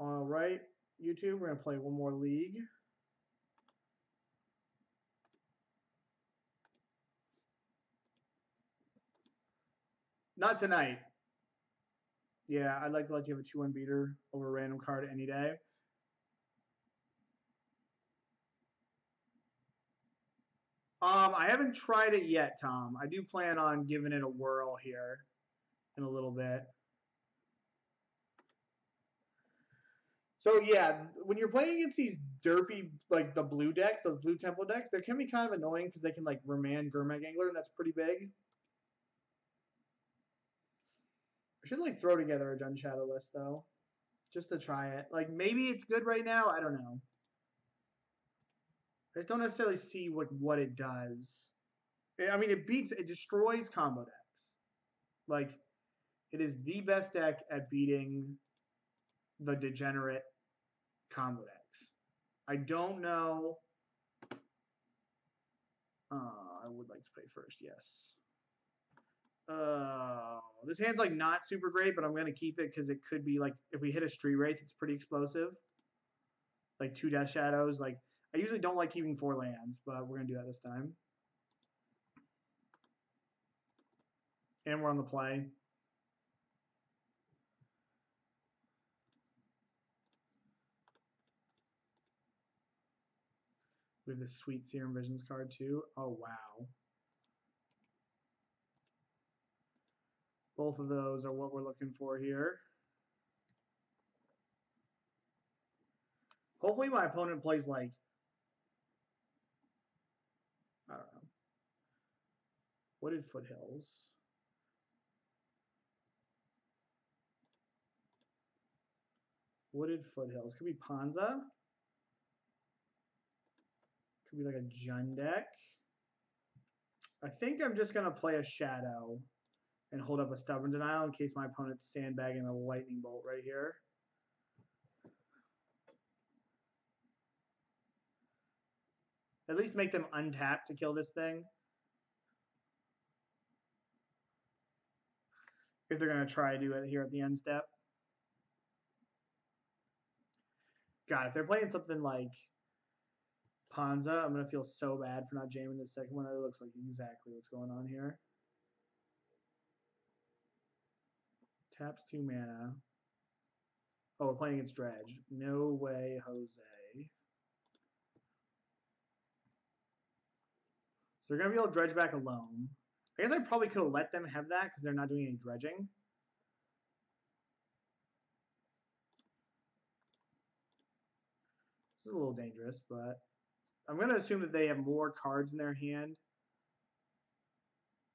All right, YouTube, we're going to play one more league. Not tonight. Yeah, I'd like to let you have a 2-1 beater over a random card any day. Um, I haven't tried it yet, Tom. I do plan on giving it a whirl here in a little bit. So yeah, when you're playing against these derpy, like the blue decks, those blue tempo decks, they can be kind of annoying because they can like remand Gurmag Angler, and that's pretty big. I should like throw together a Jund Shadow list though, just to try it. Like maybe it's good right now. I don't know. I just don't necessarily see what what it does. I mean, it beats, it destroys combo decks. Like, it is the best deck at beating the degenerate combo decks. I don't know. Uh, I would like to play first, yes. Uh, this hand's like not super great, but I'm going to keep it because it could be like, if we hit a Street Wraith, it's pretty explosive. Like two Death Shadows. Like, I usually don't like keeping four lands, but we're going to do that this time. And we're on the play. We the sweet Serum Visions card too. Oh, wow. Both of those are what we're looking for here. Hopefully my opponent plays like, I don't know, Wooded Foothills. Wooded Foothills. Could be Ponza. Could be like a Jund deck. I think I'm just going to play a Shadow and hold up a Stubborn Denial in case my opponent's sandbagging a Lightning Bolt right here. At least make them untap to kill this thing. If they're going to try to do it here at the end step. God, if they're playing something like Ponza, I'm going to feel so bad for not jamming the second one. That looks like exactly what's going on here. Taps two mana. Oh, we're playing against Dredge. No way, Jose. So they're going to be able to dredge back alone. I guess I probably could have let them have that because they're not doing any dredging. This is a little dangerous, but I'm going to assume that they have more cards in their hand.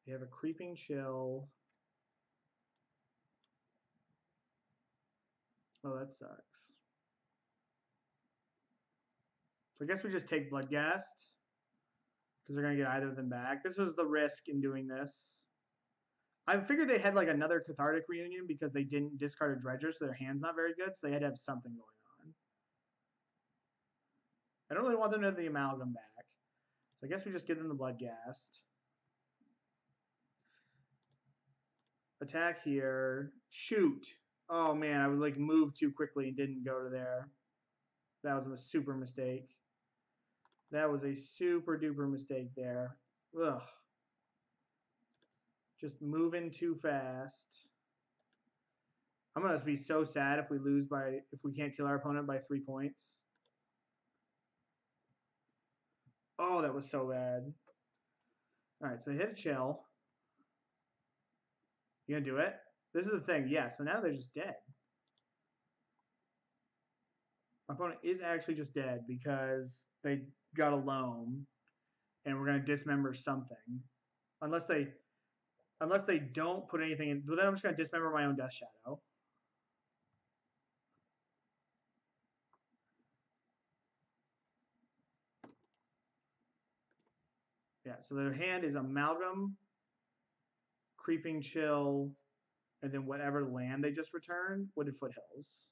They have a Creeping Chill. Oh, that sucks. So I guess we just take Bloodghast. Because they're going to get either of them back. This was the risk in doing this. I figured they had like another Cathartic Reunion because they didn't discard a Dredger, so their hand's not very good. So they had to have something going. I don't really want them to have the Amalgam back. So I guess we just give them the Bloodghast. Attack here. Shoot. Oh man, I would like move too quickly and didn't go to there. That was a super mistake. That was a super duper mistake there. Ugh. Just moving too fast. I'm gonna be so sad if we lose by if we can't kill our opponent by three points. Oh, that was so bad. Alright, so hit a chill. You gonna do it? This is the thing, yeah, so now they're just dead. My opponent is actually just dead because they got a loam and we're to dismember something. Unless they unless they don't put anything in. But then I'm just to dismember my own Death Shadow. Yeah, so their hand is Amalgam, Creeping Chill, and then whatever land they just returned, Wooded Foothills.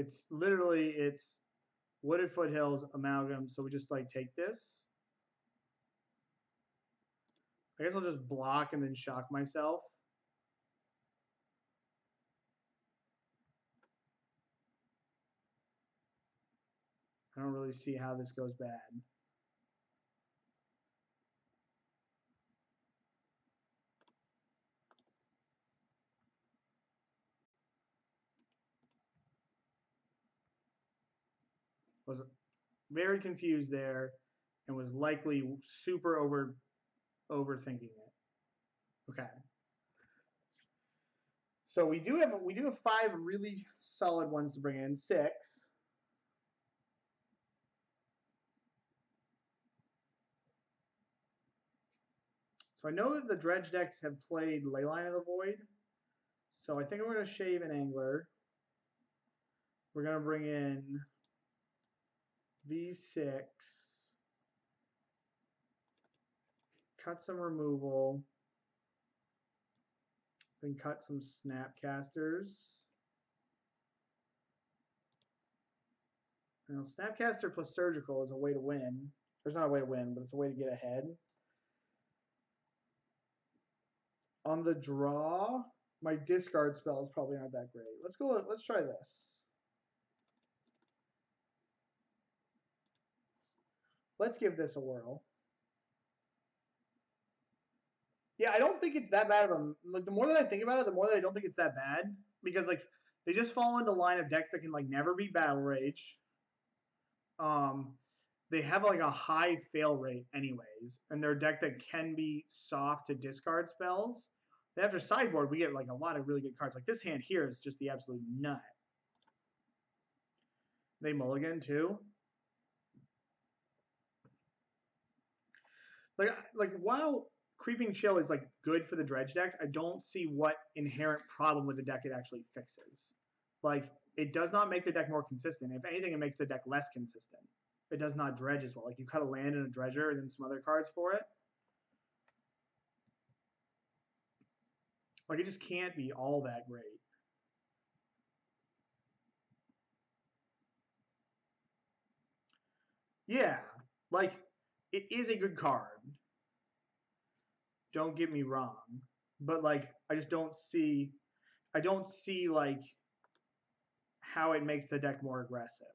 It's literally it's wooded foothills amalgam. So we just like take this. I guess I'll just block and then shock myself. I don't really see how this goes bad. Was very confused there and was likely super over overthinking it. Okay. So we do have we do have five really solid ones to bring in. Six. So I know that the dredge decks have played Leyline of the Void. So I think we're going to shave an angler. We're going to bring in these six. Cut some removal. Then cut some snapcasters. Now, snapcaster plus surgical is a way to win. There's not a way to win, but it's a way to get ahead. On the draw, my discard spells probably aren't that great. Let's go. Let's try this. Let's give this a whirl. Yeah, I don't think it's that bad of a like. The more that I think about it, the more that I don't think it's that bad because like they just fall into line of decks that can like never be battle rage. Um, they have like a high fail rate anyways, and they're a deck that can be soft to discard spells. after sideboard, we get like a lot of really good cards. Like this hand here is just the absolute nut. They mulligan too. Like uh, like while creeping chill is like good for the dredge decks, I don't see what inherent problem with the deck it actually fixes. Like it does not make the deck more consistent. If anything, it makes the deck less consistent it does not dredge as well. Like you cut a land and a dredger and then some other cards for it. Like it just can't be all that great. Yeah, like it is a good card. Don't get me wrong, but like I just don't see I don't see like how it makes the deck more aggressive.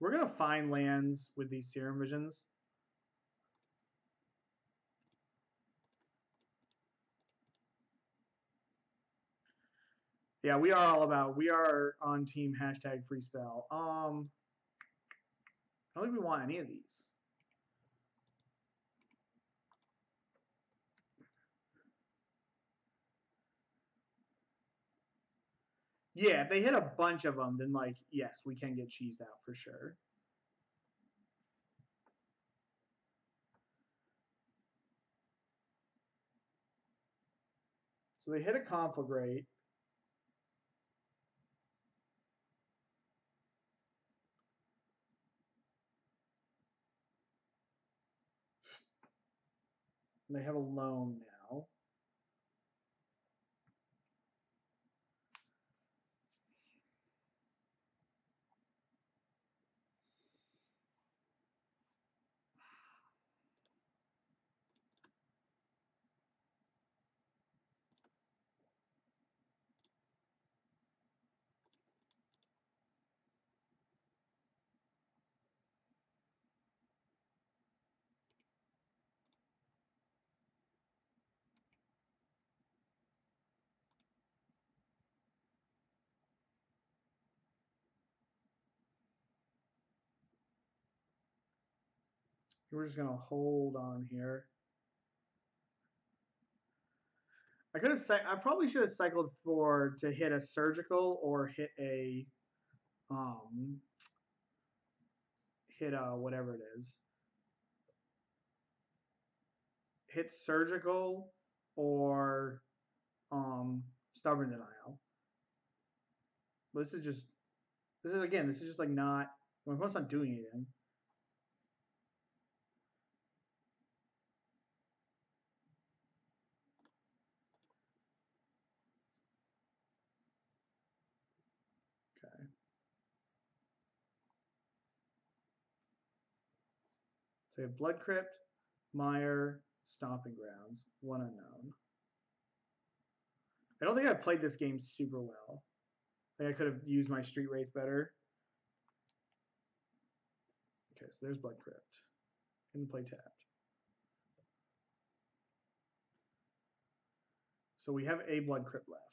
We're to find lands with these serum visions. Yeah, we are all about, we are on team hashtag free spell. Um, I don't think we want any of these. Yeah, if they hit a bunch of them, then like yes, we can get cheesed out for sure. So they hit a conflagrate. And They have a loam. We're just going to hold on here. I could have I probably should have cycled for to hit a surgical or hit a um hit a whatever it is. Hit surgical or um stubborn denial. But this is just this is again, this is just like not my opponent's not doing anything. So we have Blood Crypt, Mire, Stomping Grounds, one unknown. I don't think I played this game super well. I think I could have used my Street Wraith better. Okay, so there's Blood Crypt. In play tapped. So we have a Blood Crypt left.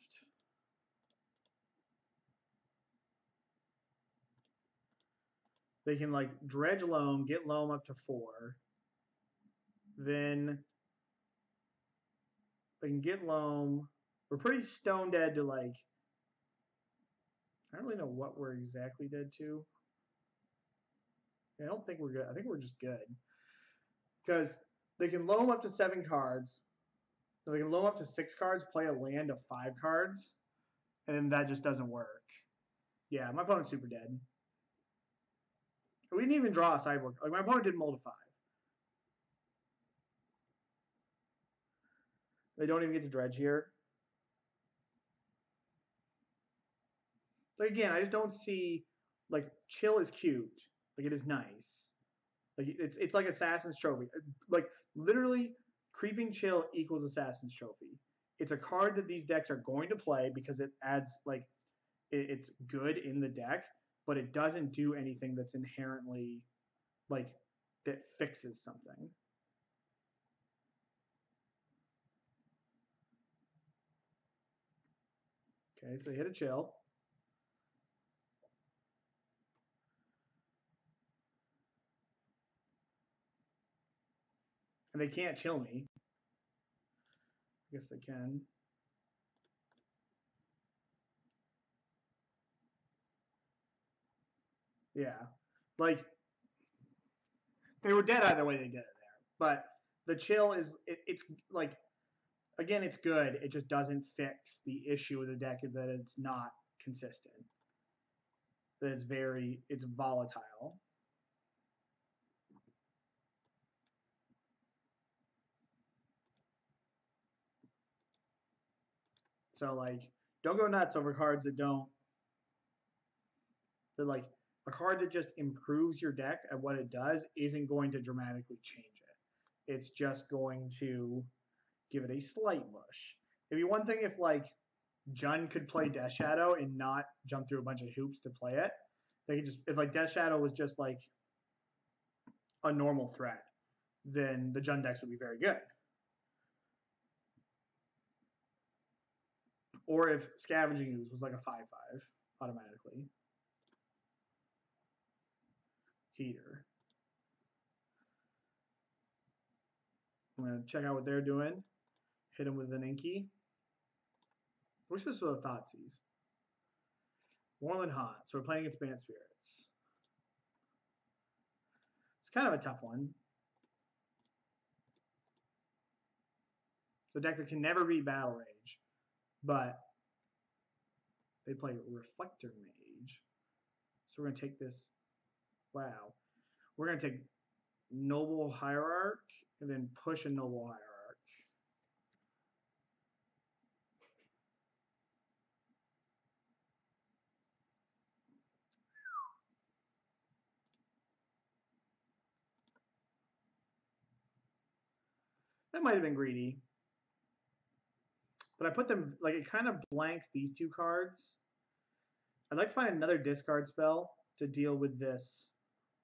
They can like dredge loam, get loam up to four. Then they can get loam. We're pretty stone dead to like. I don't really know what we're exactly dead to. I don't think we're good. I think we're just good. Because they can loam up to seven cards. They can loam up to six cards, play a land of five cards, and that just doesn't work. Yeah, my opponent's super dead. We didn't even draw a sideboard. Like my opponent did mold a five. They don't even get to dredge here. Like again, I just don't see like chill is cute. Like it is nice. Like it's it's like Assassin's Trophy. Like literally, creeping chill equals Assassin's Trophy. It's a card that these decks are going to play because it adds like it, it's good in the deck, but it doesn't do anything that's inherently like that fixes something. Okay, so they hit a chill. And they can't chill me. I guess they can. Yeah. Like they were dead either way they did it there. But the chill is it, it's like again it's good. It just doesn't fix the issue with the deck is that it's not consistent. That it's very it's volatile. So like don't go nuts over cards that don't that like a card that just improves your deck at what it does isn't going to dramatically change it. It's just going to give it a slight push. It'd be one thing if like Jund could play Death Shadow and not jump through a bunch of hoops to play it. They could just if like Death Shadow was just like a normal threat, then the Jund decks would be very good. Or if Scavenging Ooze was like a 5-5 automatically heater. I'm going to check out what they're doing. Hit them with an Inky. Wish this was a Thoughtseize. Moorland Haunt. So we're playing against Bant Spirits. It's kind of a tough one. The deck that can never beat Battle Rage. But they play Reflector Mage. So we're going to take this Wow. We're going to take Noble Hierarch and then push a Noble Hierarch. That might have been greedy. But I put them, like, it kind of blanks these two cards. I'd like to find another discard spell to deal with this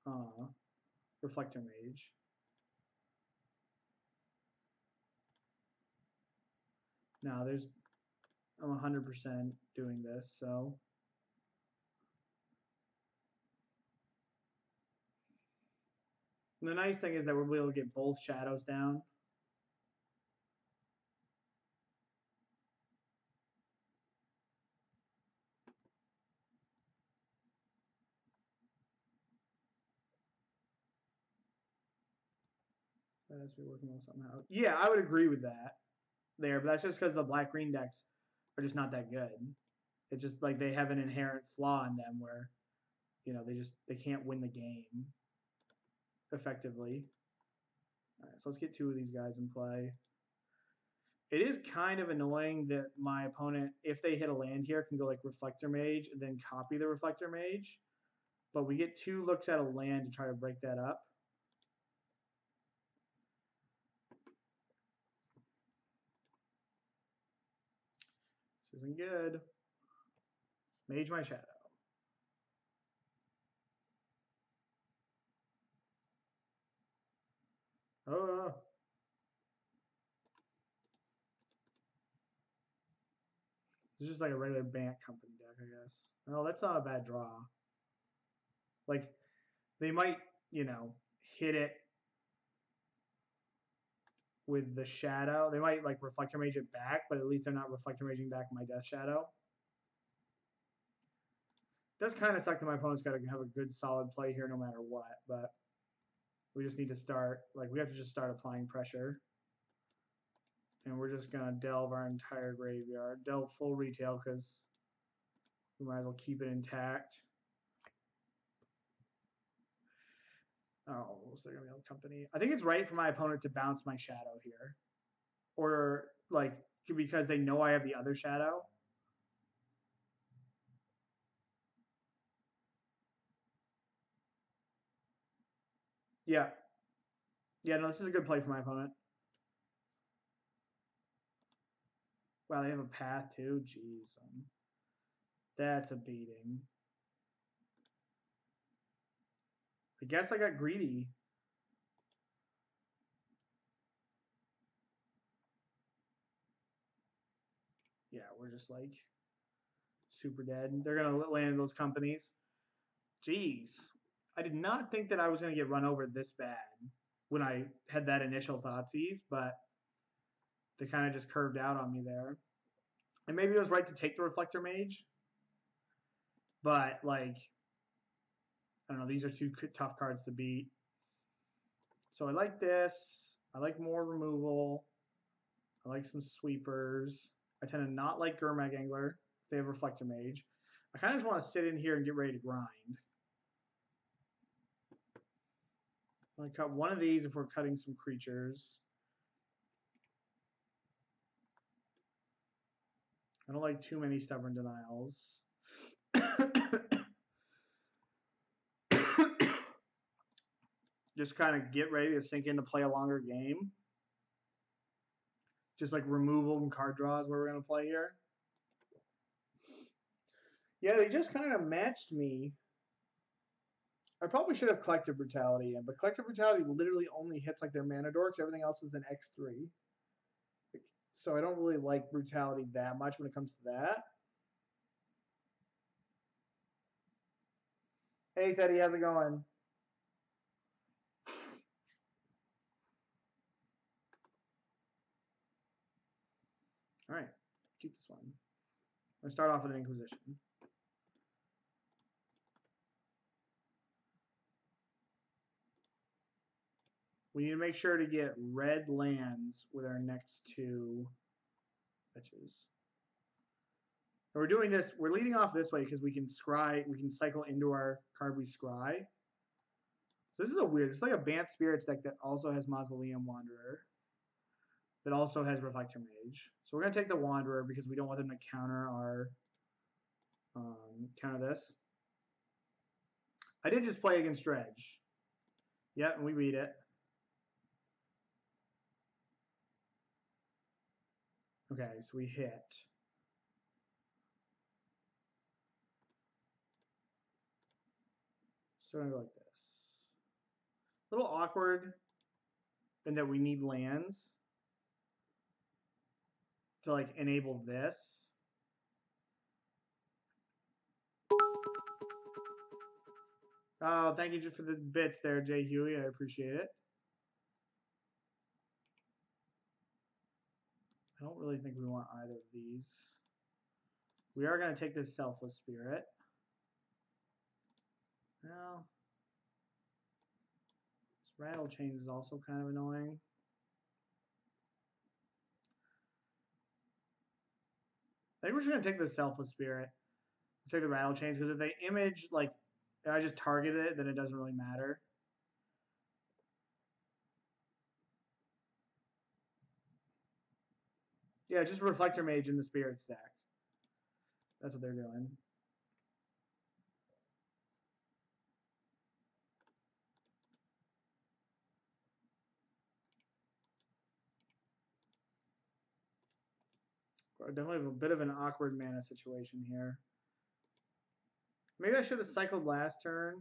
uh, Reflector Mage. Now there's, I'm 100% doing this, so. And the nice thing is that we'll be able to get both shadows down. That has to be working well somehow. Yeah, I would agree with that there, but that's just because the black green decks are just not that good. It's just like they have an inherent flaw in them where, you know, they just they can't win the game effectively. All right, so let's get two of these guys in play. It is kind of annoying that my opponent, if they hit a land here, can go like Reflector Mage and then copy the Reflector Mage. But we get two looks at a land to try to break that up. Isn't good. Mage my shadow. Oh. It's just like a regular Bant company deck, I guess. No, that's not a bad draw. Like, they might, you know, hit it with the shadow. They might like reflector mage it back, but at least they're not reflector maging back my death shadow. Does kind of suck that my opponent's got to have a good solid play here no matter what, but we just need to start, like we have to just start applying pressure. And we're just going to delve our entire graveyard. Delve full retail because we might as well keep it intact. Oh, what's there gonna be a company? I think it's right for my opponent to bounce my shadow here, or like because they know I have the other shadow. Yeah, yeah. No, this is a good play for my opponent. Wow, they have a path too. Jeez, um, that's a beating. I guess I got greedy. Yeah, we're just like super dead. They're gonna land those companies. Jeez, I did not think that I was gonna get run over this bad when I had that initial thoughtseize, but they kind of just curved out on me there. And maybe it was right to take the reflector mage, but like I don't know. These are two tough cards to beat. So I like this. I like more removal. I like some sweepers. I tend to not like Gurmag Angler they have Reflector Mage. I kind of just want to sit in here and get ready to grind. I'm gonna cut one of these if we're cutting some creatures. I don't like too many Stubborn Denials. just kind of get ready to sink in to play a longer game. Just like removal and card draws where we're going to play here. Yeah, they just kind of matched me. I probably should have Collective Brutality in, but Collective Brutality literally only hits like their mana dorks. Everything else is an X3. So I don't really like Brutality that much when it comes to that. Hey, Teddy, how's it going? All right, keep this one. I'm going to start off with an Inquisition. We need to make sure to get red lands with our next two fetches. we're doing this, we're leading off this way because we can scry, we can cycle into our card we scry. So this is a weird, it's like a Bant Spirits deck that also has Mausoleum Wanderer that also has Reflector Mage. So we're going to take the Wanderer because we don't want them to counter our, um, counter this. I did just play against Dredge. Yep, and we beat it. Okay, so we hit. So go like this. A little awkward in that we need lands to like enable this. Oh, thank you just for the bits there, Jay Huey. I appreciate it. I don't really think we want either of these. We are going to take this Selfless Spirit. Well, this Rattle Chains is also kind of annoying. I think we're just gonna take the selfless spirit, take the rattle chains because if they image like I just target it, then it doesn't really matter. Yeah, just reflector mage in the spirit stack. That's what they're doing. Definitely have a bit of an awkward mana situation here. Maybe I should have cycled last turn.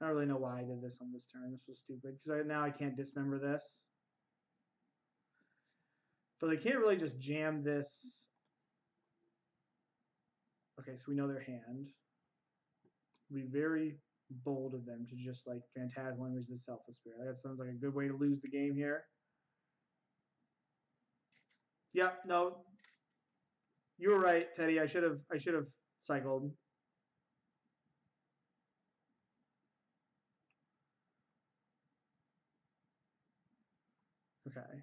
I don't really know why I did this on this turn. This was stupid because now I can't dismember this. But they can't really just jam this. Okay, so we know their hand. It'd be very bold of them to just like Phantasmal Image the Selfless Spirit. That sounds like a good way to lose the game here. Yep, no. You were right, Teddy. I should have I should have cycled. Okay.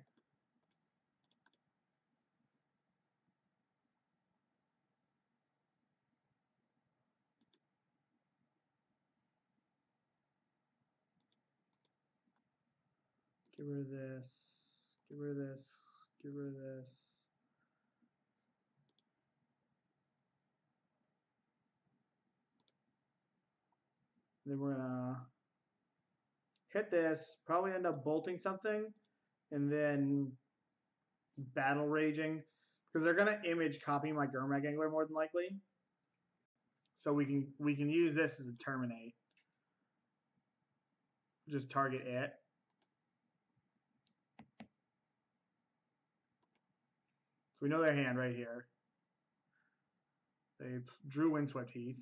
Get rid of this. Get rid of this. Get rid of this. Then we're gonna hit this, probably end up bolting something, and then battle raging. Because they're gonna image copy my Gurmag Angler more than likely. So we can we can use this as a terminate. Just target it. So we know their hand right here. They drew Windswept Heath.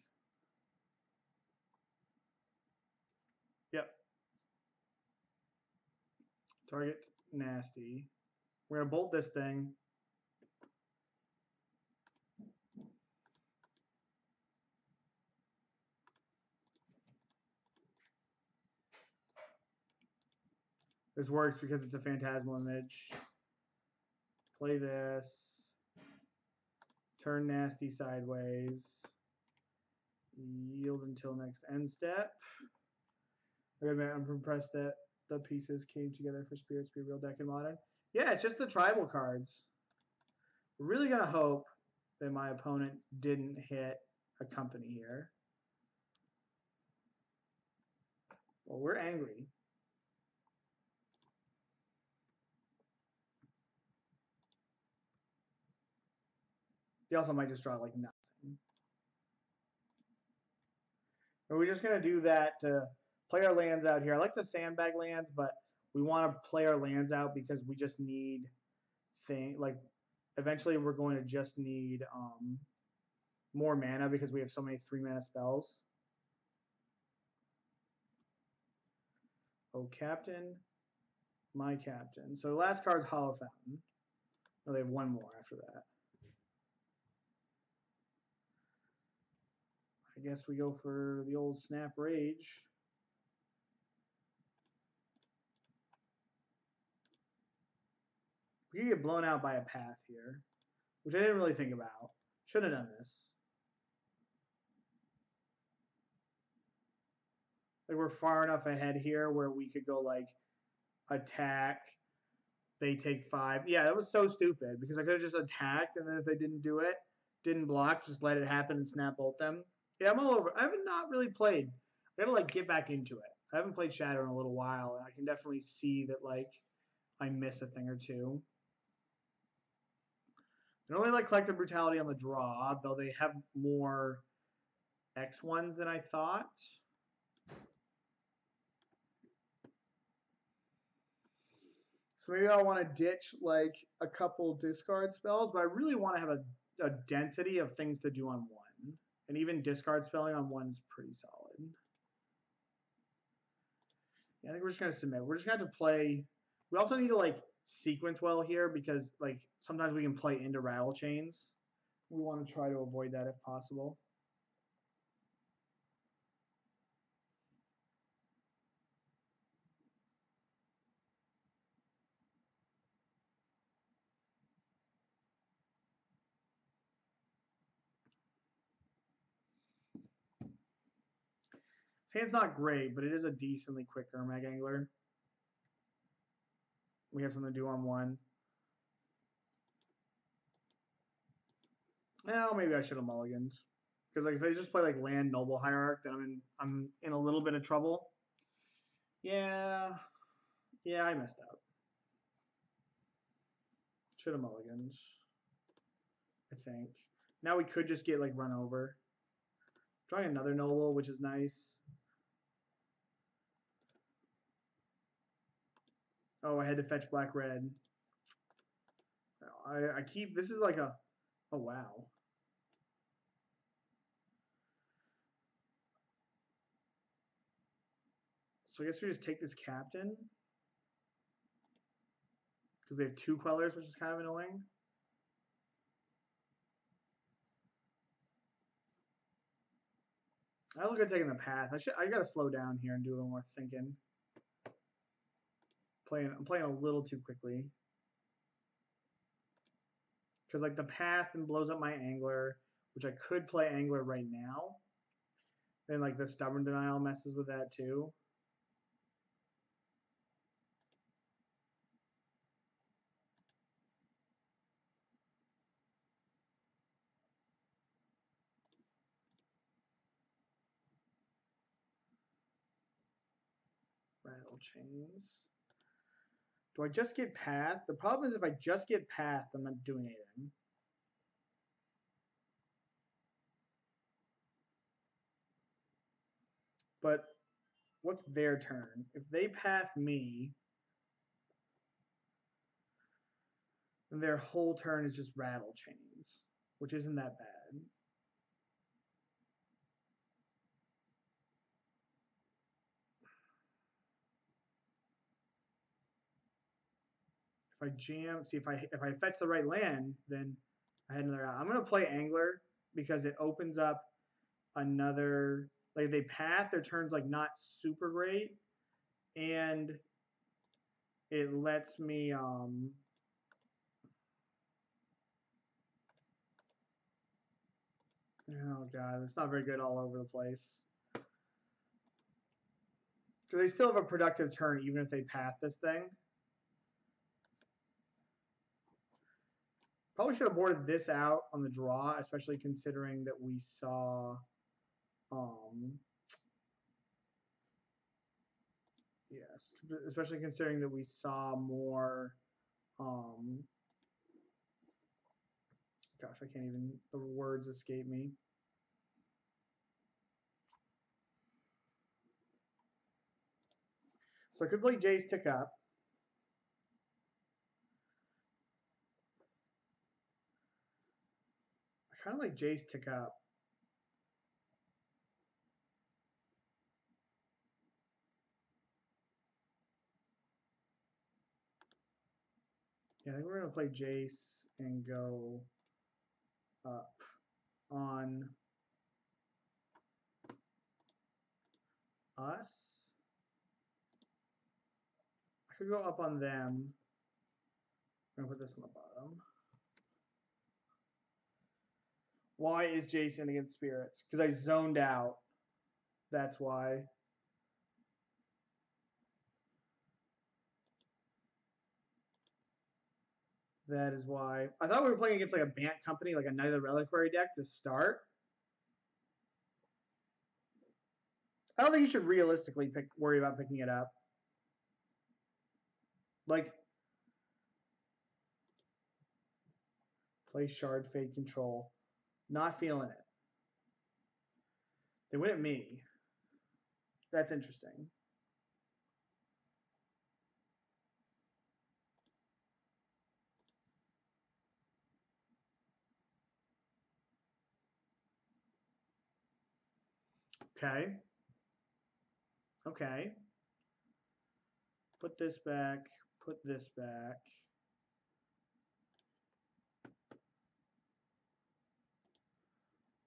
Yep. Target nasty. We're gonna bolt this thing. This works because it's a phantasmal image. Play this. Turn nasty sideways. Yield until next end step. Okay, man, I'm impressed that the pieces came together for Spirits Be Real deck in Modern. Yeah, it's just the tribal cards. We're really going to hope that my opponent didn't hit a company here. Well, we're angry. They also might just draw like nothing. Are we just going to do that to play our lands out here? I like to sandbag lands, but we want to play our lands out because we just need thing like eventually we're going to just need um, more mana because we have so many three mana spells. Oh, captain, my captain. So last card's Hallowed Fountain. Oh, they have one more after that. I guess we go for the old Snap Rage. We could get blown out by a path here, which I didn't really think about. Should have done this. Like we're far enough ahead here where we could go like attack. They take five. Yeah, that was so stupid because I could have just attacked and then if they didn't do it, didn't block, just let it happen and snap bolt them. Yeah, I'm all over. I haven't not really played. I gotta like get back into it. I haven't played Shadow in a little while, and I can definitely see that like I miss a thing or two. I don't really like Collective Brutality on the draw, though they have more X ones than I thought. So maybe I want to ditch like a couple discard spells, but I really want to have a, a density of things to do on one. And even discard spelling on one's pretty solid. Yeah, I think we're just going to submit. We're just going to have to play. We also need to like sequence well here because like sometimes we can play into rattle chains. We want to try to avoid that if possible. Hand's not great, but it is a decently quick Gurmag Angler. We have something to do on one. Well, maybe I should have mulliganed. Because like if I just play like land noble hierarch, then I'm in I'm in a little bit of trouble. Yeah. Yeah, I messed up. Should have mulligans. I think. Now we could just get like run over. Drawing another noble, which is nice. Oh, I had to fetch black red. I, I keep this is like a oh wow. So I guess we just take this captain. Because they have two Quellers, which is kind of annoying. I look at taking the path. I should I gotta slow down here and do a little more thinking. Playing I'm playing a little too quickly. Because like the path and blows up my angler, which I could play angler right now. Then like the stubborn denial messes with that too. Rattle chains. Do I just get path? The problem is if I just get path, I'm not doing anything. But what's their turn? If they path me, their whole turn is just rattle chains, which isn't that bad. If I jam, see if I if I fetch the right land, then I had another out. I'm gonna play Angler because it opens up another like they path their turns like not super great, and it lets me um Oh god, it's not very good all over the place. Because they still have a productive turn even if they path this thing. Probably should have boarded this out on the draw, especially considering that we saw um yes, especially considering that we saw more um gosh, I can't even the words escape me. So I could play Jace tick up. Kind of like Jace tick up. Yeah, I think we're going to play Jace and go up on us. I could go up on them. I'm going to put this on the bottom. Why is Jason against spirits? Because I zoned out. That's why. That is why. I thought we were playing against like a Bant company, like a Knight of the Reliquary deck to start. I don't think you should realistically pick worry about picking it up. Like play shard fade control. Not feeling it. They went at me. That's interesting. Okay. Okay. Put this back. Put this back.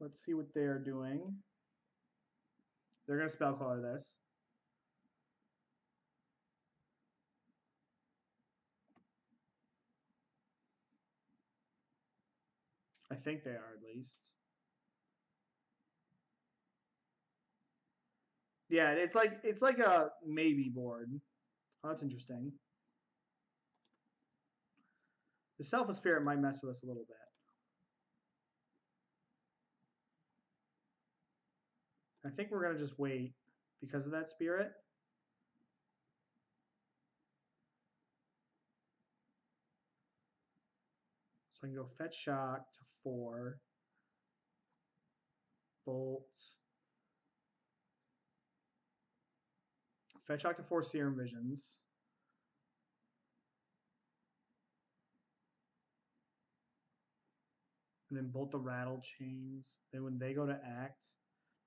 Let's see what they're doing. They're going to Spell Queller this. I think they are at least. Yeah, it's like it's like a maybe board. Oh, that's interesting. The Self Spirit might mess with us a little bit. I think we're going to just wait because of that spirit. So I can go fetch shock to four. Bolt. Fetch shock to four serum visions. And then bolt the rattle chains. Then when they go to act.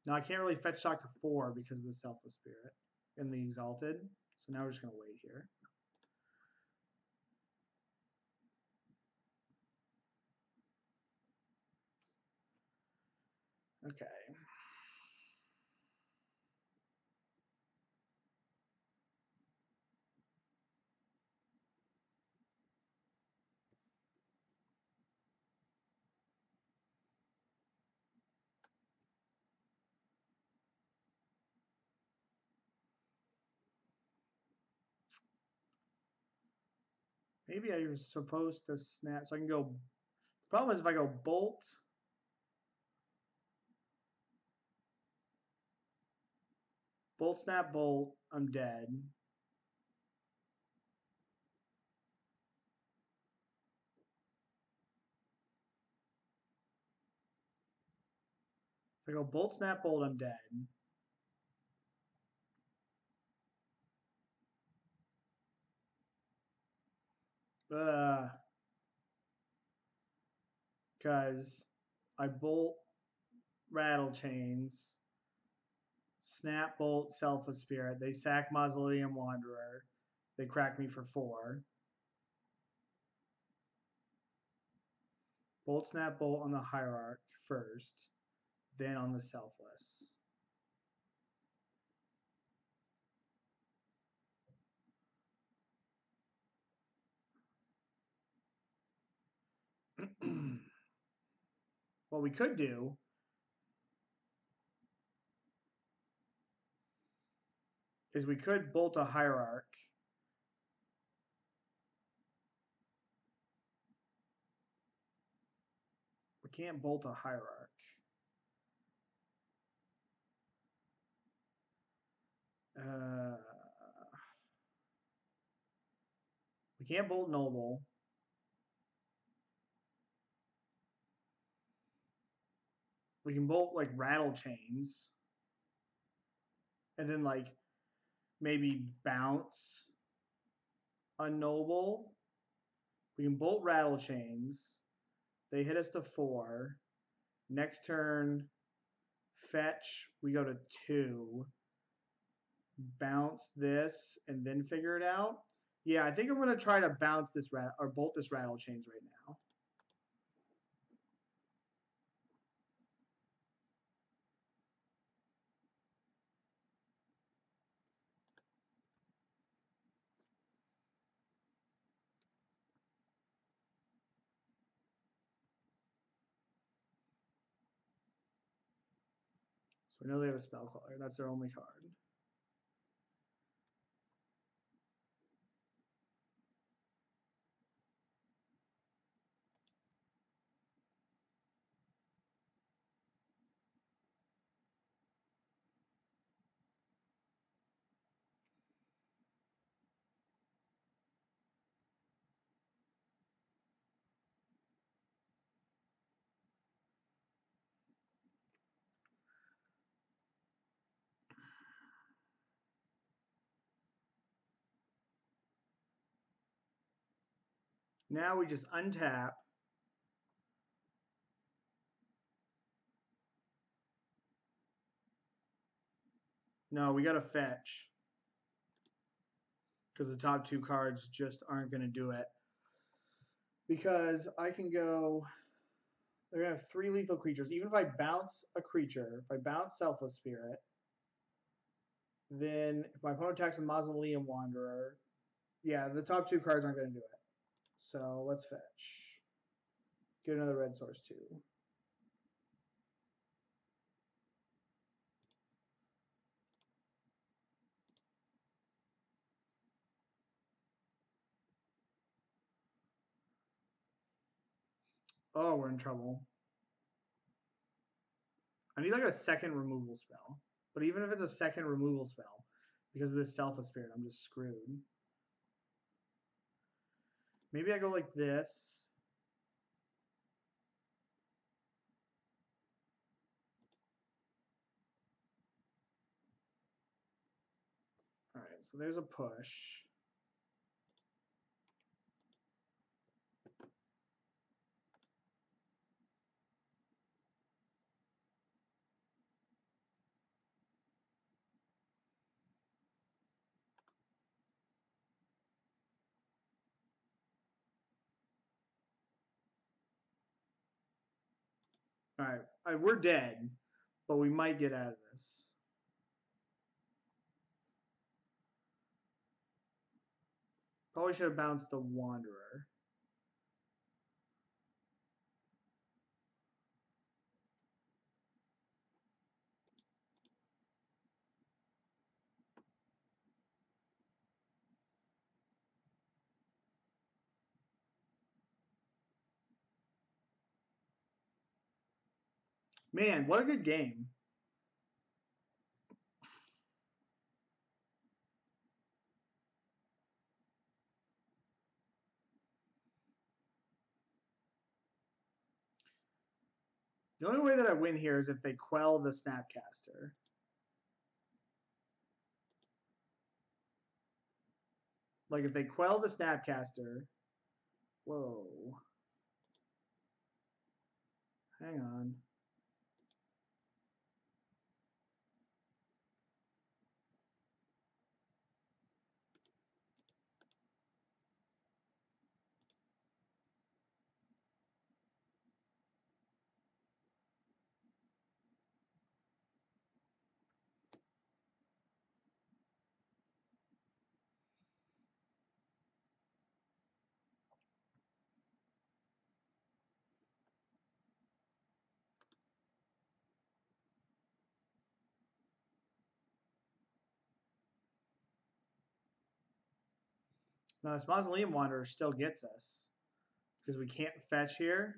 Now I can't really fetch shock to four because of the selfless spirit and the exalted. So now we're just gonna wait here. Okay. Maybe I was supposed to snap, so I can go. The problem is if I go bolt. Bolt, snap, bolt, I'm dead. If I go bolt, snap, bolt, I'm dead. Uh, because I bolt rattle chains, snap bolt selfless spirit. They sack mausoleum wanderer. They crack me for four. Bolt snap bolt on the hierarch first, then on the selfless. what we could do is we could bolt a hierarch. We can't bolt a hierarch. Uh, we can't bolt noble. We can bolt like rattle chains. And then like maybe bounce a noble. We can bolt rattle chains. They hit us to four. Next turn, fetch. We go to two. Bounce this and then figure it out. Yeah, I think I'm gonna try to bounce this rat or bolt this rattle chains right now. So we know they have a Spell Queller. That's their only card. Now we just untap. No, we got to fetch. Because the top two cards just aren't going to do it. Because I can go... They're going to have three lethal creatures. Even if I bounce a creature, if I bounce Selfless Spirit, then if my opponent attacks with Mausoleum Wanderer, yeah, the top two cards aren't going to do it. So let's fetch. Get another red source too. Oh, we're in trouble. I need like a second removal spell. But even if it's a second removal spell, because of this Selfless Spirit, I'm just screwed. Maybe I go like this. All right, so there's a push. All right, we're dead, but we might get out of this. Probably should have bounced the Wanderer. Man, what a good game. The only way that I win here is if they quell the Snapcaster. Like if they quell the Snapcaster. Whoa. Hang on. Now this Mausoleum Wanderer still gets us. Because we can't fetch here.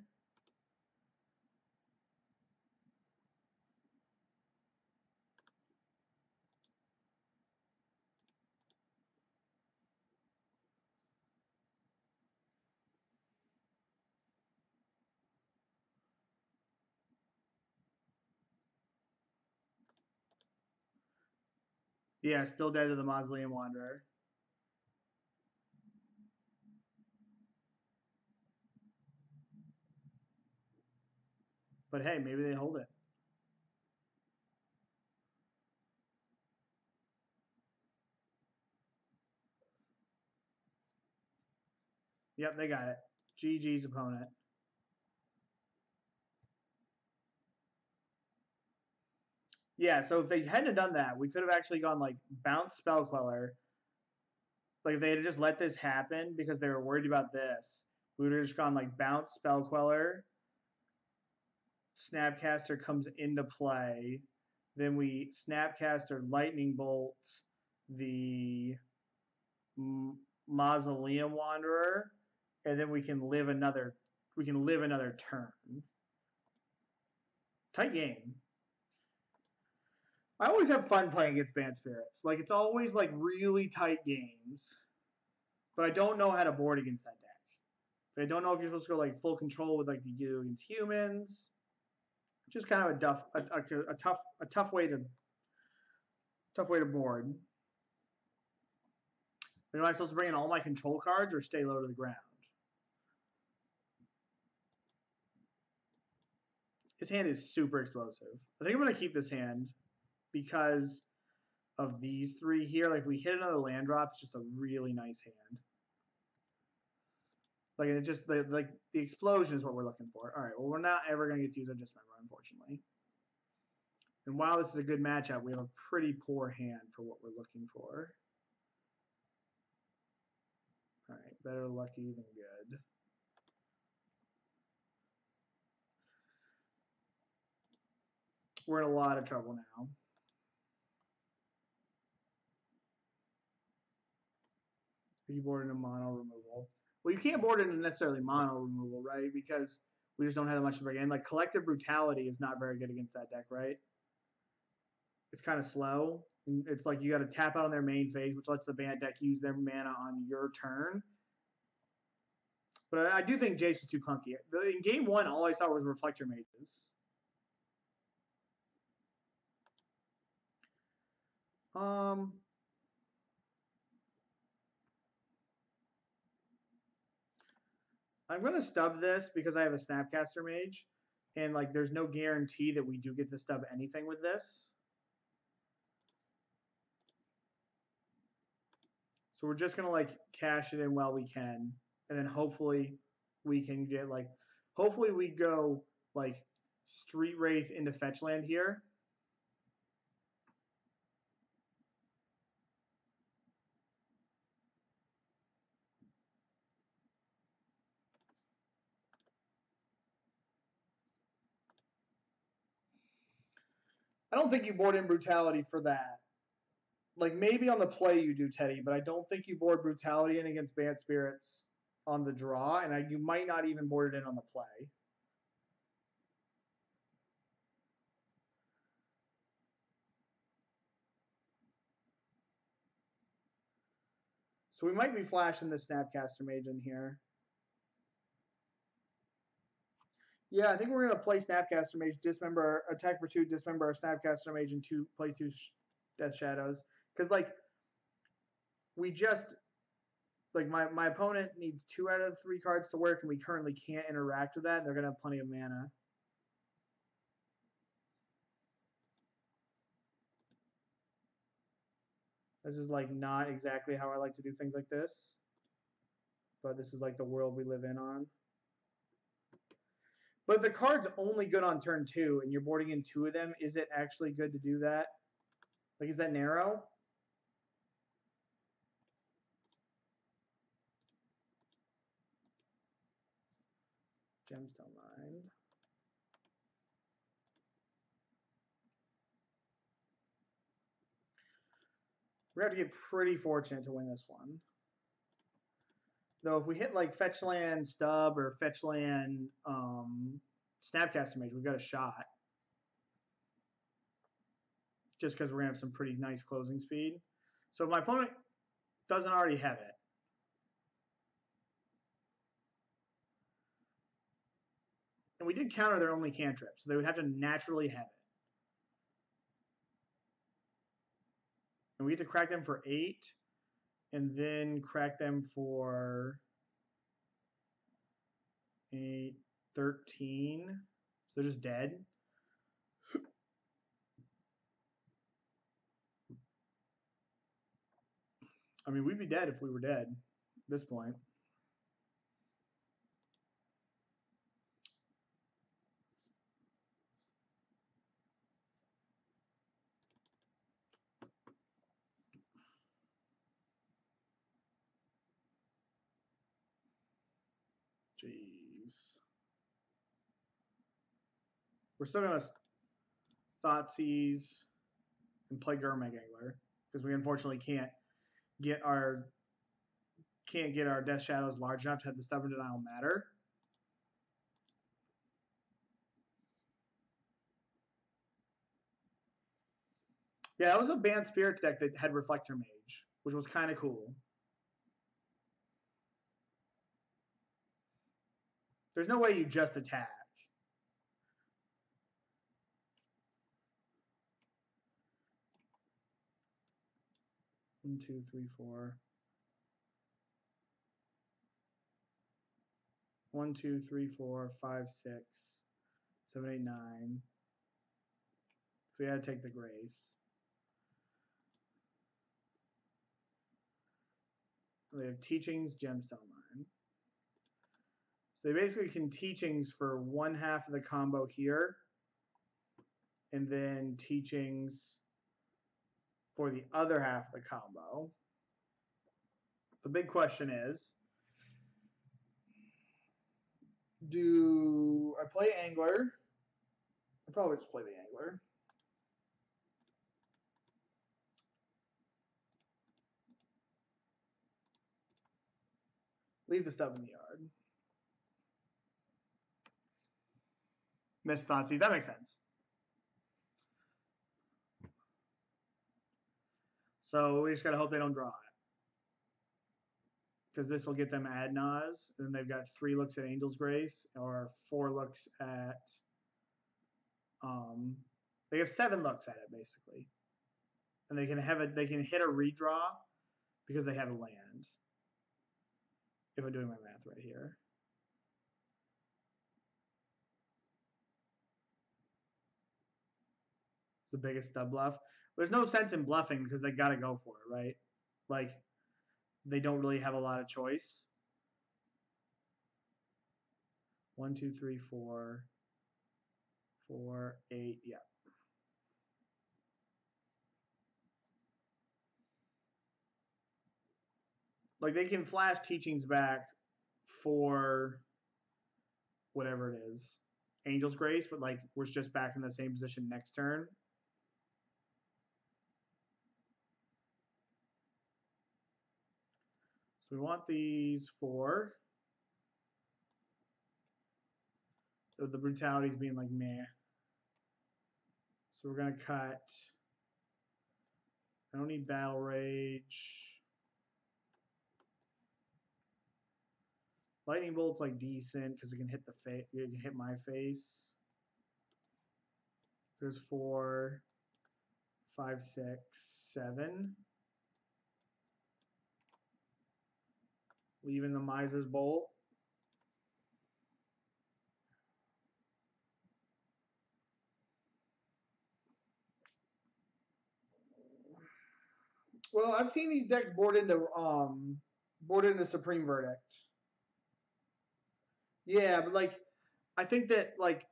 Yeah, still dead to the Mausoleum Wanderer. But hey, maybe they hold it. Yep, they got it. GG's opponent. Yeah, so if they hadn't done that, we could have actually gone like bounce spell queller. Like if they had just let this happen because they were worried about this, we would have just gone like bounce spell queller. Snapcaster comes into play. Then we Snapcaster lightning bolt the Mausoleum Wanderer, and then we can live another we can live another turn. Tight game. I always have fun playing against Bant Spirits. Like it's always like really tight games, but I don't know how to board against that deck. I don't know if you're supposed to go like full control with like you do against humans. Just kind of a tough, a, a, a tough, a tough way to, tough way to board. Am I supposed to bring in all my control cards or stay low to the ground? His hand is super explosive. I think I'm going to keep this hand because of these three here. Like if we hit another land drop, it's just a really nice hand. Like it just the like the explosion is what we're looking for. All right, well we're not ever gonna get to use our dismember, unfortunately. And while this is a good matchup, we have a pretty poor hand for what we're looking for. All right, better lucky than good. We're in a lot of trouble now. If you board in a mono removal. Well, you can't board into necessarily mono removal, right? Because we just don't have that much to bring in. Like collective brutality is not very good against that deck, right? It's kind of slow. It's like you got to tap out on their main phase, which lets the Bant deck use their mana on your turn. But I, do think Jace is too clunky. In game one, all I saw was Reflector Mages. Um, I'm gonna stub this because I have a Snapcaster Mage, and like there's no guarantee that we do get to stub anything with this. So we're just gonna like cash it in while we can, and then hopefully we can get like, hopefully we go like Street Wraith into fetch land here. I don't think you board in brutality for that. Like maybe on the play you do Teddy, but I don't think you board brutality in against Bant Spirits on the draw, and I, you might not even board it in on the play. So we might be flashing the Snapcaster Mage in here. Yeah, I think we're gonna play Snapcaster Mage, dismember, attack for two, dismember our Snapcaster Mage, and two play two Death Shadows. Because like, we just like my my opponent needs two out of three cards to work, and we currently can't interact with that. And they're gonna have plenty of mana. This is like not exactly how I like to do things like this, but this is like the world we live in on. But the card's only good on turn two, and you're boarding in two of them. Is it actually good to do that? Like, is that narrow? Gemstone Mine. We're going have to get pretty fortunate to win this one. Though if we hit like fetch land stub or fetch land um, snapcaster mage, we've got a shot. Just because we're going to have some pretty nice closing speed. So if my opponent doesn't already have it, and we did counter their only cantrip, so they would have to naturally have it. And we get to crack them for eight, and then crack them for eight, 13. So they're just dead. I mean, we'd be dead if we were dead at this point. We're still gonna Thoughtseize and play Gurmag Angler because we unfortunately can't get our can't get our Death Shadows large enough to have the Stubborn Denial matter. Yeah, that was a Bant Spirits deck that had Reflector Mage, which was kind of cool. There's no way you just attack. One, two, three, four. One, two, three, four, five, six, seven, eight, nine. So we had to take the grace. They have teachings, gemstone mine. So they basically can teachings for one half of the combo here, and then teachings for the other half of the combo. The big question is do I play Angler? I probably just play the Angler. Leave the stuff in the yard. Miss Thoughtseize. That makes sense. So we just got to hope they don't draw it. Because this will get them ad nas. Then they've got three looks at Angel's Grace or four looks at. Um, they have seven looks at it basically, and they can have it. they can hit a redraw because they have a land. If I'm doing my math right here. The biggest dub bluff. There's no sense in bluffing because they got to go for it, right? Like, they don't really have a lot of choice. One, two, three, four, four, eight. Yeah. Like they can flash teachings back for whatever it is, Angel's Grace, but like we're just back in the same position next turn. So we want these four. So the brutalities being like meh. So we're gonna cut. I don't need battle rage. Lightning bolt's like decent because it can hit the face. It can hit my face. There's four, five, six, seven. Leaving the miser's bolt. Well, I've seen these decks board into um board into Supreme Verdict. Yeah, but like, I think that like,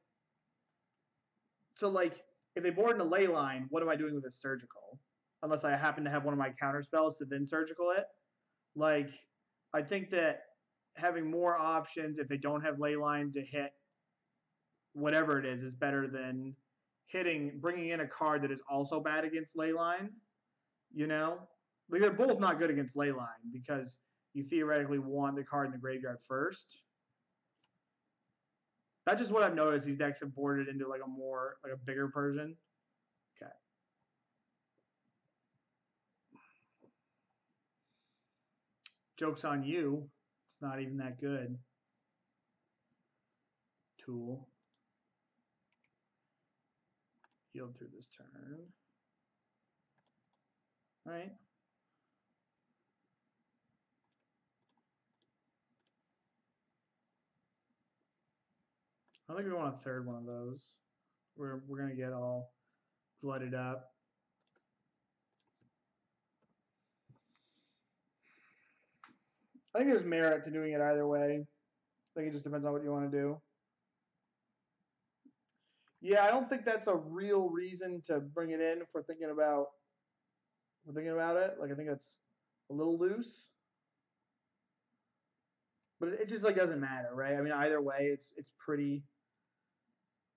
so like, if they board into ley line, what am I doing with a surgical? Unless I happen to have one of my counter spells to then surgical it. Like, I think that having more options if they don't have ley line to hit whatever it is is better than hitting bringing in a card that is also bad against ley line. You know, like they're both not good against ley line because you theoretically want the card in the graveyard first. That's just what I've noticed. These decks have boarded into like a more like a bigger Persian. Okay. Joke's on you. It's not even that good. Tool. Yield through this turn. All right. I think we want a third one of those. We're we're gonna get all flooded up. I think there's merit to doing it either way. I think it just depends on what you want to do. Yeah, I don't think that's a real reason to bring it in we're thinking about we're thinking about it. Like I think that's a little loose. But it just like doesn't matter, right? I mean, either way, it's it's pretty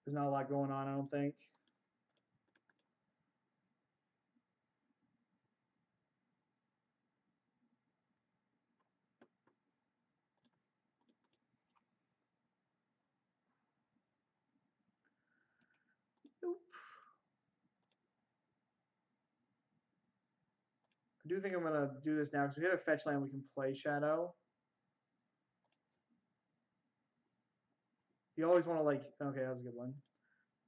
there's not a lot going on, I don't think. I do think I'm going to do this now because we hit a fetch land we can play Shadow. you always want to like okay that was a good one.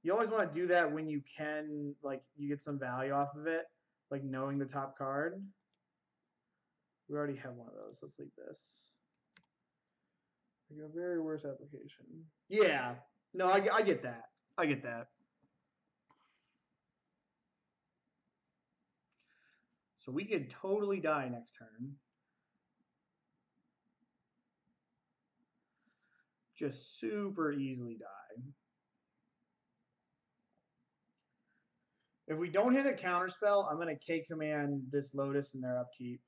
You always want to do that when you can like you get some value off of it like knowing the top card. We already have one of those let's leave this. Like a very worse application. Yeah. No I, I get that. I get that so we could totally die next turn just super easily die. If we don't hit a counterspell, I'm going to K command this Lotus in their upkeep.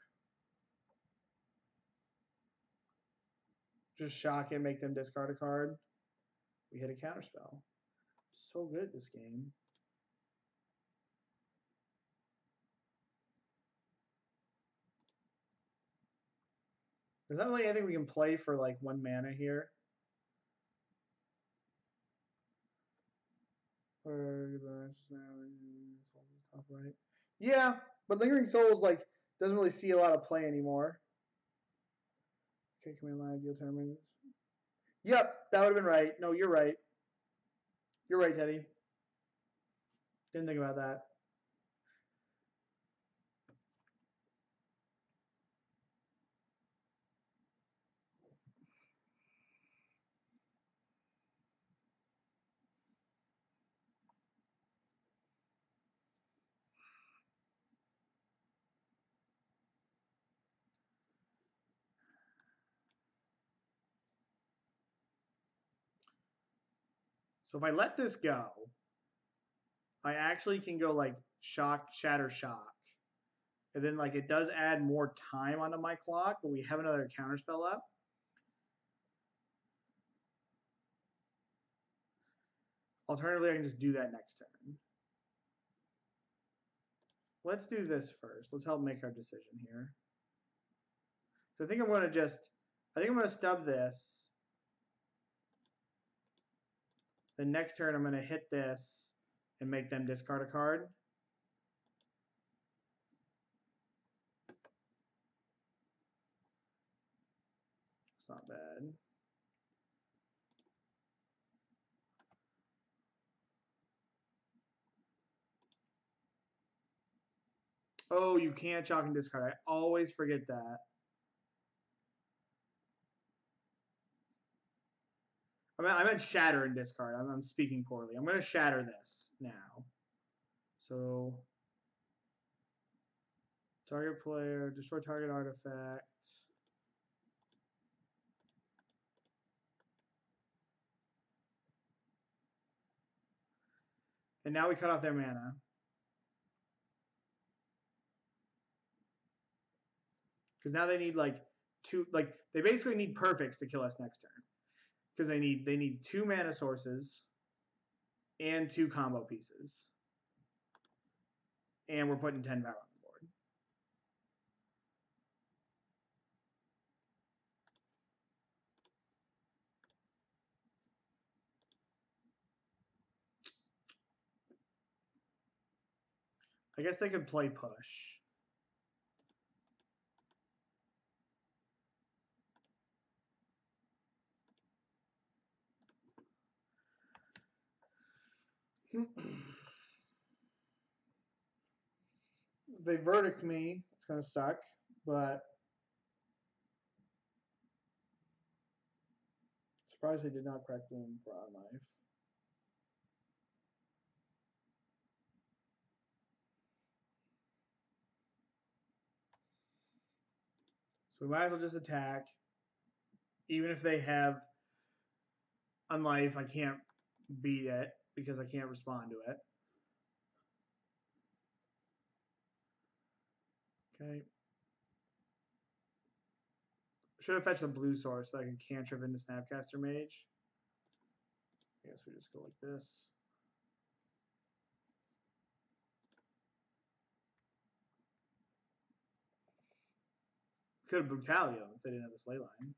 Just shock it, make them discard a card. We hit a counterspell. So good at this game. There's not really anything we can play for like one mana here. Yeah, but Lingering Souls like doesn't really see a lot of play anymore. Okay, command line deal terminus. Yep, that would have been right. No, you're right. You're right, Teddy. Didn't think about that. So if I let this go, I actually can go like shock, shatter, shock. And then like it does add more time onto my clock, but we have another counterspell up. Alternatively, I can just do that next turn. Let's do this first. Let's help make our decision here. So I think I'm going to just, I think I'm going to stub this. The next turn, I'm going to hit this and make them discard a card. It's not bad. Oh, you can't chalk and discard. I always forget that. I meant, I meant shatter and discard. I'm, I'm speaking poorly. I'm going to shatter this now. So, target player, destroy target artifact. And now we cut off their mana. Because now they need like two, like they basically need perfects to kill us next turn. Because they need they need two mana sources and two combo pieces. And we're putting 10 power on the board. I guess they could play push. they verdict me. It's gonna suck, but surprised they did not crack Bloom for our life. So we might as well just attack. Even if they have unlife, I can't beat it because I can't respond to it. Okay. Should have fetched a blue source so I can cantrip into Snapcaster Mage. I guess we just go like this. Could have Brutality if they didn't have this ley line.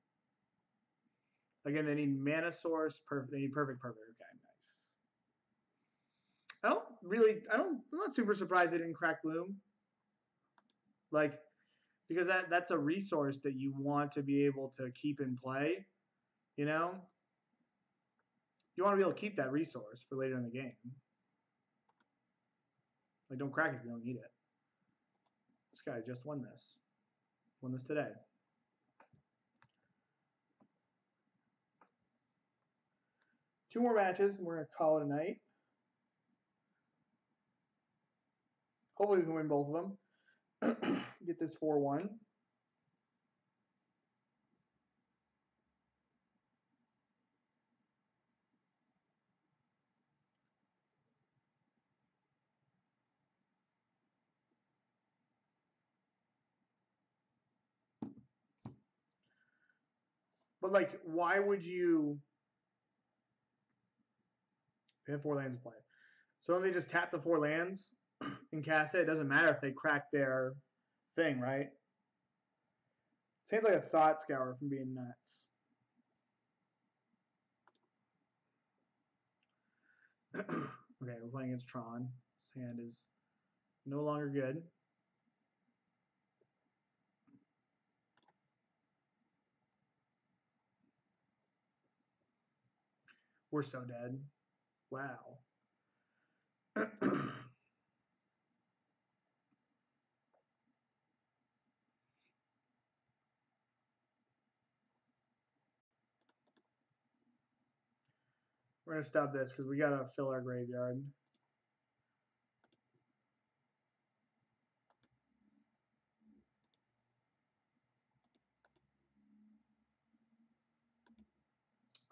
Again, they need mana source, perfect. They need perfect, perfect. Okay, really, I don't, I'm not super surprised they didn't crack Bloom. Like, because that that's a resource that you want to be able to keep in play. You know, you want to be able to keep that resource for later in the game. Like, don't crack it if you don't need it. This guy just won this. Won this today. Two more matches, and we're going to call it a night. Hopefully, we can win both of them. get this 4-1. But like, why would you? Have four lands to play, so they just tap the four lands and cast it. It doesn't matter if they crack their thing, right? Seems like a thought scour from being nuts. okay, we're playing against Tron. His hand is no longer good. We're so dead. Wow. We're gonna stop this because we gotta fill our graveyard.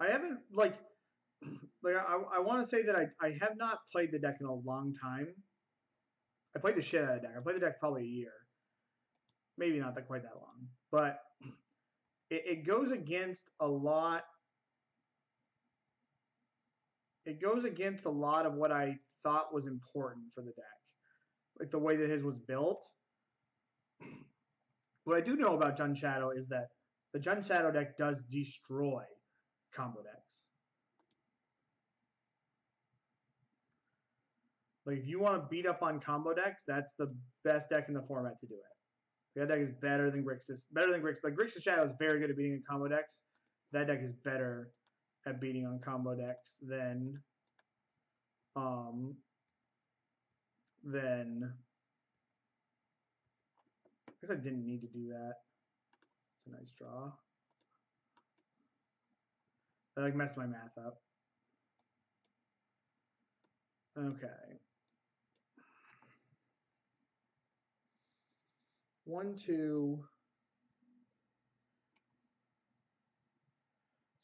I haven't like like I, I want to say that I, I have not played the deck in a long time. I played the shit out of the deck. I played the deck probably a year, maybe not that quite that long, but it, it goes against a lot. It goes against a lot of what I thought was important for the deck, like the way that his was built. What I do know about Jund Shadow is that the Jund Shadow deck does destroy combo decks. Like if you want to beat up on combo decks, that's the best deck in the format to do it. That deck is better than Grixis. Better than Grixis. Like Grixis Shadow is very good at beating on combo decks. That deck is better at beating on combo decks than um then I guess I didn't need to do that. It's a nice draw. I like messed my math up. Okay. One, two.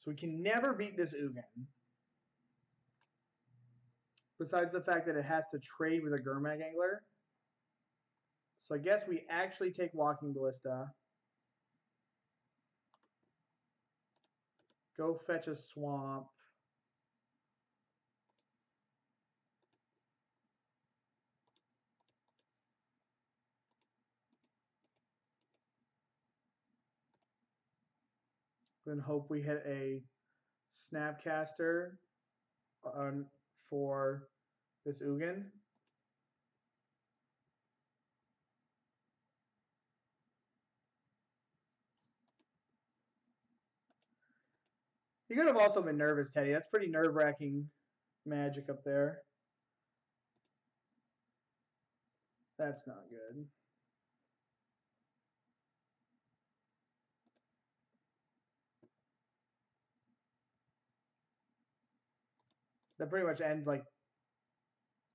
So we can never beat this Ugin. Besides the fact that it has to trade with a Gurmag Angler. So I guess we actually take Walking Ballista. Go fetch a swamp. Then hope we hit a Snapcaster on for this Ugin. You could have also been nervous, Teddy. That's pretty nerve wracking magic up there. That's not good. That pretty much ends like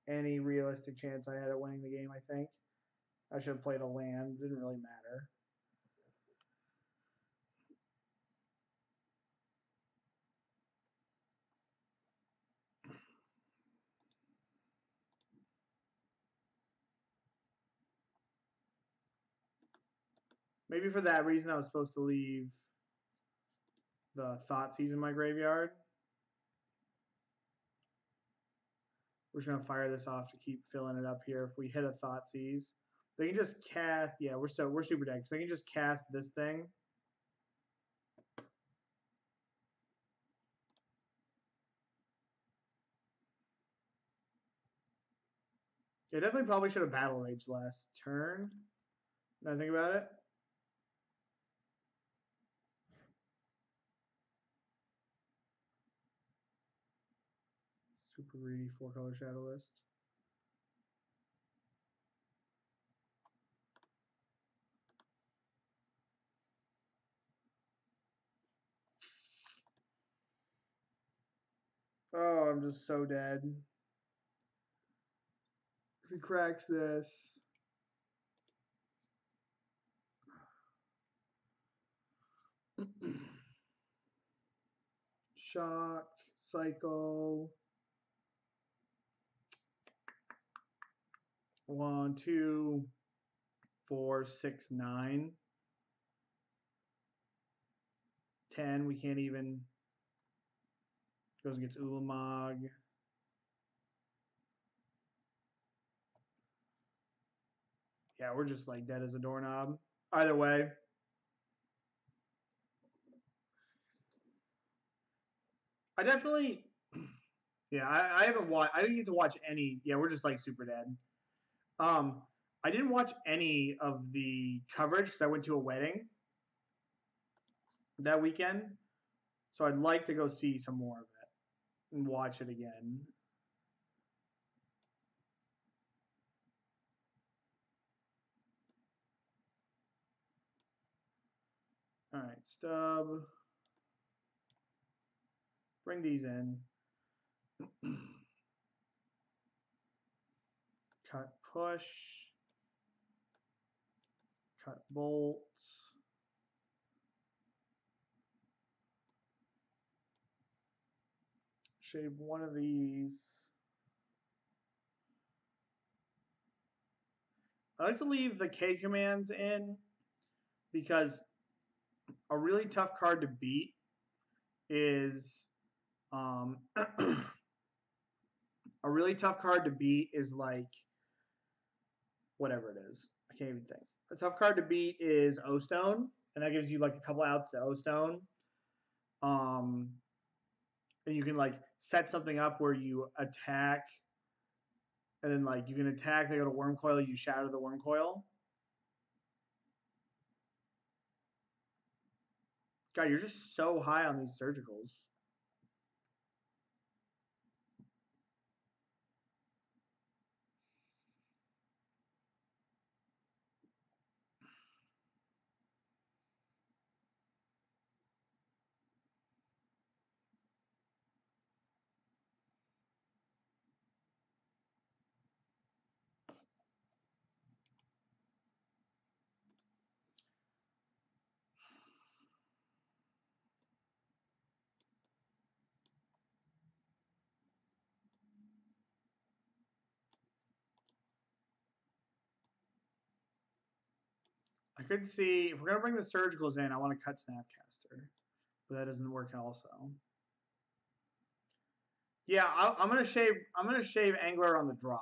any realistic chance I had at winning the game, I think. I should have played a land. Didn't really matter. Maybe for that reason I was supposed to leave the Thoughtseize in my graveyard. We're just gonna fire this off to keep filling it up here. If we hit a thought Thoughtseize, they can just cast. Yeah, we're so we're super dead. So they can just cast this thing. Yeah, definitely probably should have battle rage last turn. Now think about it. Super greedy four color shadow list. Oh, I'm just so dead. If he cracks this. Shock, cycle. One, two, four, six, nine. Ten, we can't even. Goes against Ulamog. Yeah, we're just like dead as a doorknob. Either way. I definitely, yeah, I, I haven't watched. I didn't get to watch any. Yeah, we're just like super dead. Um, I didn't watch any of the coverage because I went to a wedding that weekend. So I'd like to go see some more of it and watch it again. All right, stub. Bring these in. cut push, cut bolts, shave one of these. I like to leave the K commands in because a really tough card to beat is um, a really tough card to beat is like whatever it is. I can't even think. A tough card to beat is O Stone, and that gives you like a couple outs to O Stone. Um, and you can like set something up where you attack, and then like you can attack. They go to Wurmcoil. You shatter the Wurmcoil. God, you're just so high on these surgicals. I could see if we're gonna bring the surgicals in, I want to cut Snapcaster, but that doesn't work also. Yeah, I, am gonna shave. I'm gonna shave Angler on the draw,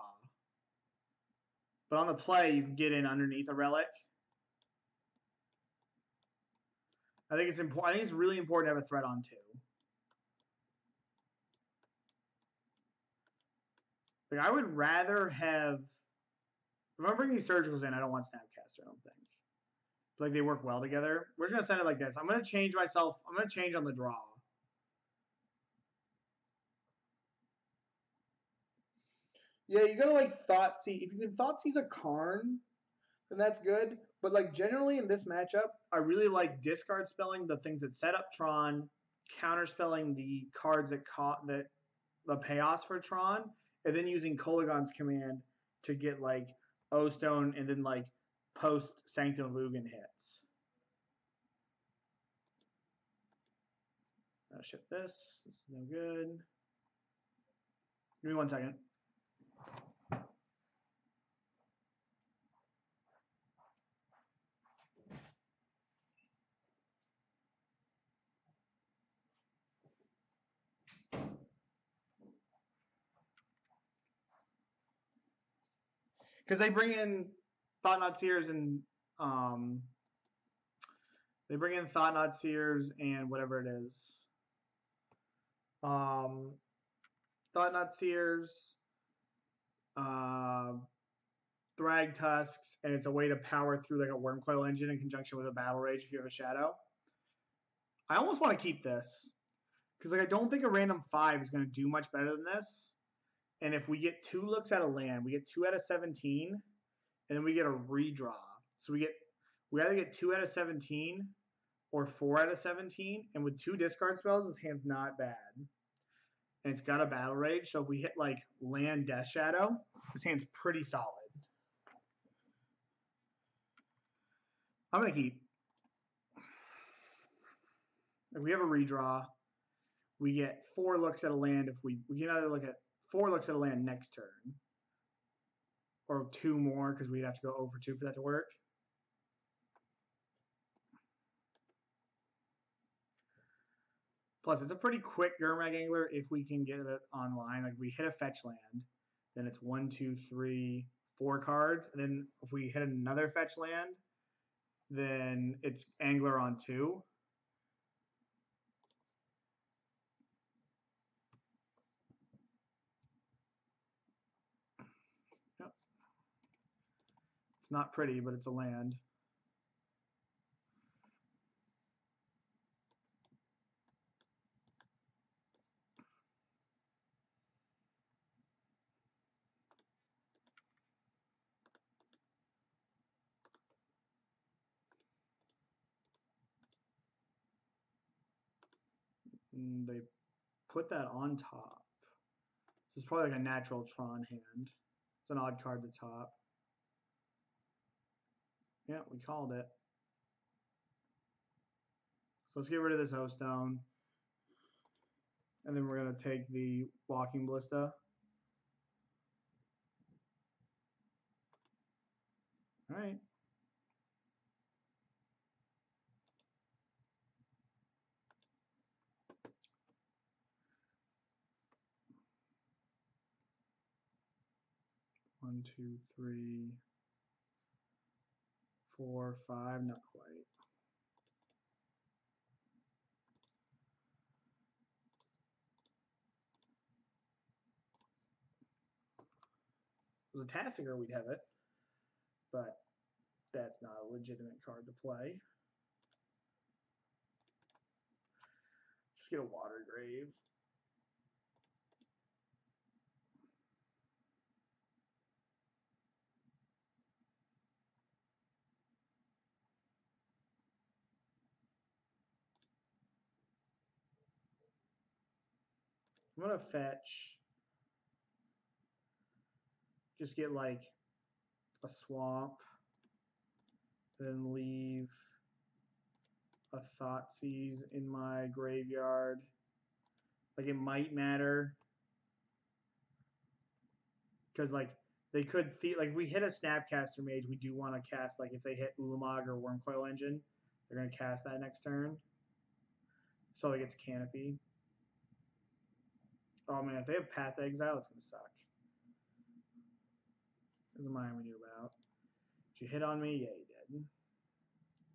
but on the play you can get in underneath a relic. I think it's important. I think it's really important to have a threat on two. Like I would rather have. If I'm bringing these surgicals in, I don't want Snapcaster. I don't think like they work well together. We're just gonna send it like this. I'm gonna change myself. I'm gonna change on the draw. Yeah, you gotta like Thoughtseize. If you can thought Thoughtseize a Karn, then that's good. But like generally in this matchup, I really like discard spelling the things that set up Tron, counter spelling the cards that caught that the payoffs for Tron, and then using Kolaghan's command to get like O Stone and then like post Sanctum of Ugin hits. I'll ship this. This is no good. Give me one second. Because they bring in Thought-Knot Seers and um, they bring in Thought-Knot Seers and whatever it is. Um, Thought-Knot Seers, uh, Thragtusks, and it's a way to power through like a Wurmcoil engine in conjunction with a Battle Rage if you have a Shadow. I almost want to keep this because like I don't think a random five is going to do much better than this. And if we get two looks at a land, we get two out of seventeen and then we get a redraw. So we get we either get two out of seventeen or four out of seventeen, and with two discard spells, this hand's not bad. And it's got a battle rage, so if we hit like land Death Shadow, this hand's pretty solid. I'm gonna keep. If we have a redraw, we get four looks at a land. If we we can either look at four looks at a land next turn, or two more because we'd have to go over two for that to work. Plus, it's a pretty quick Gurmag Angler if we can get it online. Like, if we hit a fetch land, then it's one, two, three, four cards. And then if we hit another fetch land, then it's Angler on two. It's not pretty, but it's a land. Mm, they put that on top. This is probably like a natural Tron hand. It's an odd card to top. Yeah, we called it. So let's get rid of this O Stone. And then we're gonna take the walking ballista. All right. One, two, three, four, five, not quite. It was a Tasigur, we'd have it, but that's not a legitimate card to play. Just get a water grave. I'm gonna fetch. Just get like a swamp, then leave a Thoughtseize in my graveyard. Like it might matter because like they could like if we hit a Snapcaster Mage, we do want to cast like if they hit Ulamog or Wurmcoil Engine, they're gonna cast that next turn. So like it's Canopy. Oh man, if they have Path Exile, it's gonna suck. Doesn't mind what you about. Did you hit on me? Yeah, you did.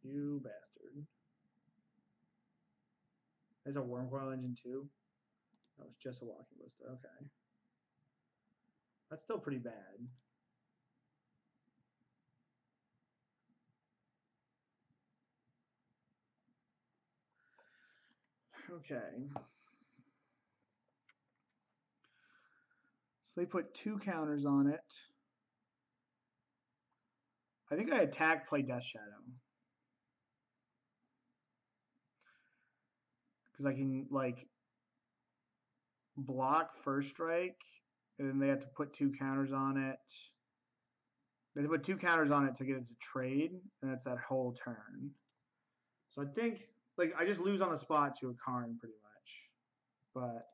You bastard. There's a Wurmcoil Engine too. That was just a Walking Ballista. Okay. That's still pretty bad. Okay. So they put two counters on it. I think I attack, play Death Shadow. Because I can, like, block first strike, and then they have to put two counters on it. They put two counters on it to get it to trade, and it's that whole turn. So I think, like, I just lose on the spot to a Karn pretty much. But,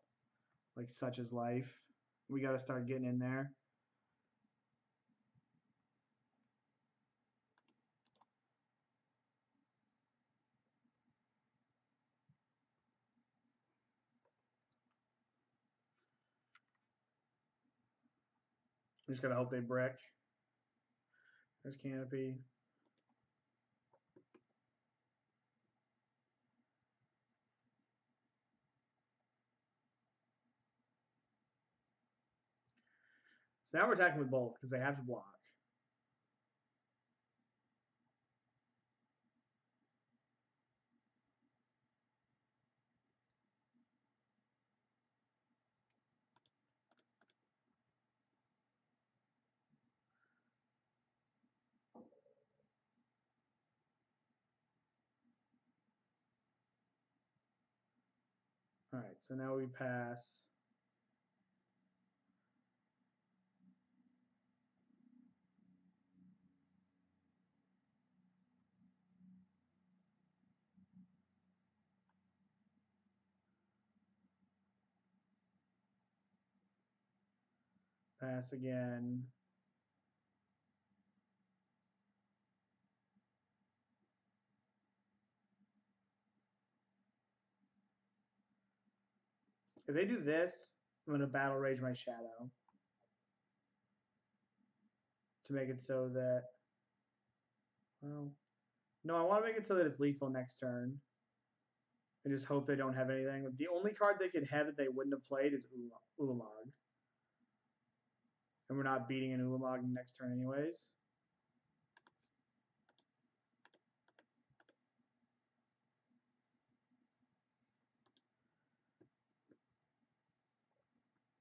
like, such is life. We got to start getting in there. Just gotta hope they brick. There's canopy. So now we're attacking with both because they have to block. All right, so now we pass. Pass again. If they do this, I'm gonna battle rage my shadow to make it so that. Well, no, I want to make it so that it's lethal next turn, and just hope they don't have anything. The only card they could have that they wouldn't have played is Ulamog, and we're not beating an Ulamog next turn anyways.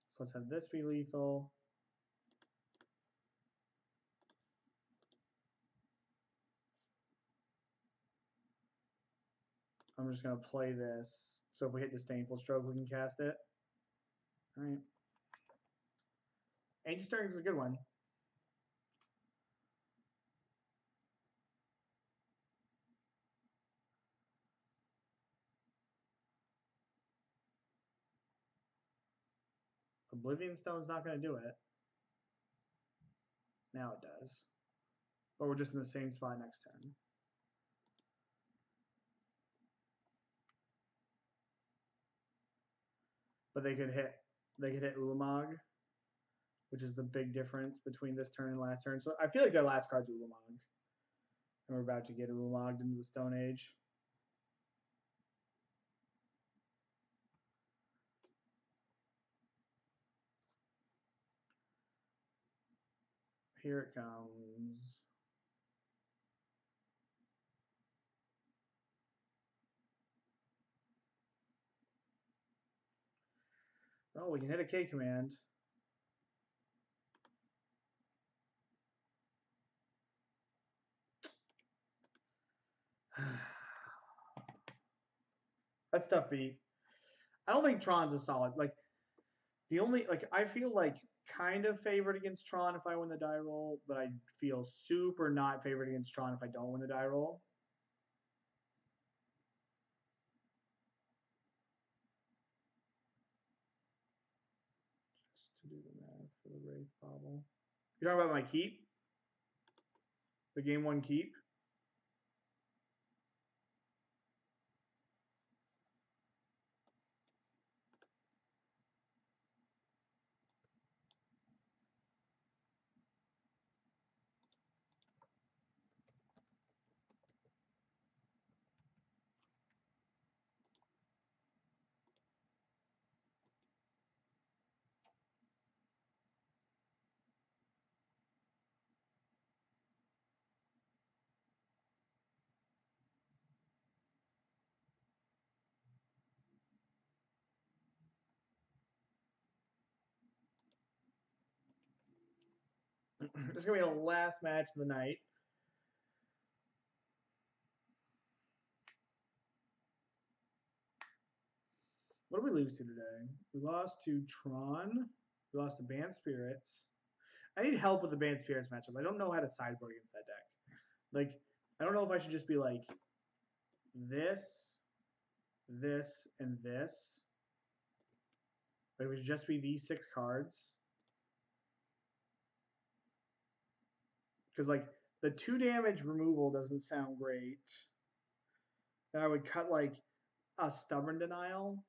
So let's have this be lethal. I'm just going to play this. So if we hit Disdainful Stroke, we can cast it. All right. Ancient Stirrings is a good one. Oblivion Stone's not going to do it. Now it does. But we're just in the same spot next turn. But they could hit they could hit Ulamog, which is the big difference between this turn and last turn. So I feel like their last card's Ulamog. And we're about to get Ulamog into the Stone Age. Here it comes. Oh, we can hit a K command. That's tough beat. I don't think Tron's a solid. Like the only like I feel like kind of favored against Tron if I win the die roll, but I feel super not favored against Tron if I don't win the die roll. Just to do the math for the Wraith Bauble. You're talking about my keep? The game one keep? this is gonna be the last match of the night. What did we lose to today? We lost to Tron. We lost to Bant Spirits. I need help with the Bant Spirits matchup. I don't know how to sideboard against that deck. Like, I don't know if I should just be like this, this, and this. Like, it would just be these six cards. Because, like, the two damage removal doesn't sound great. And I would cut, like, a Stubborn Denial.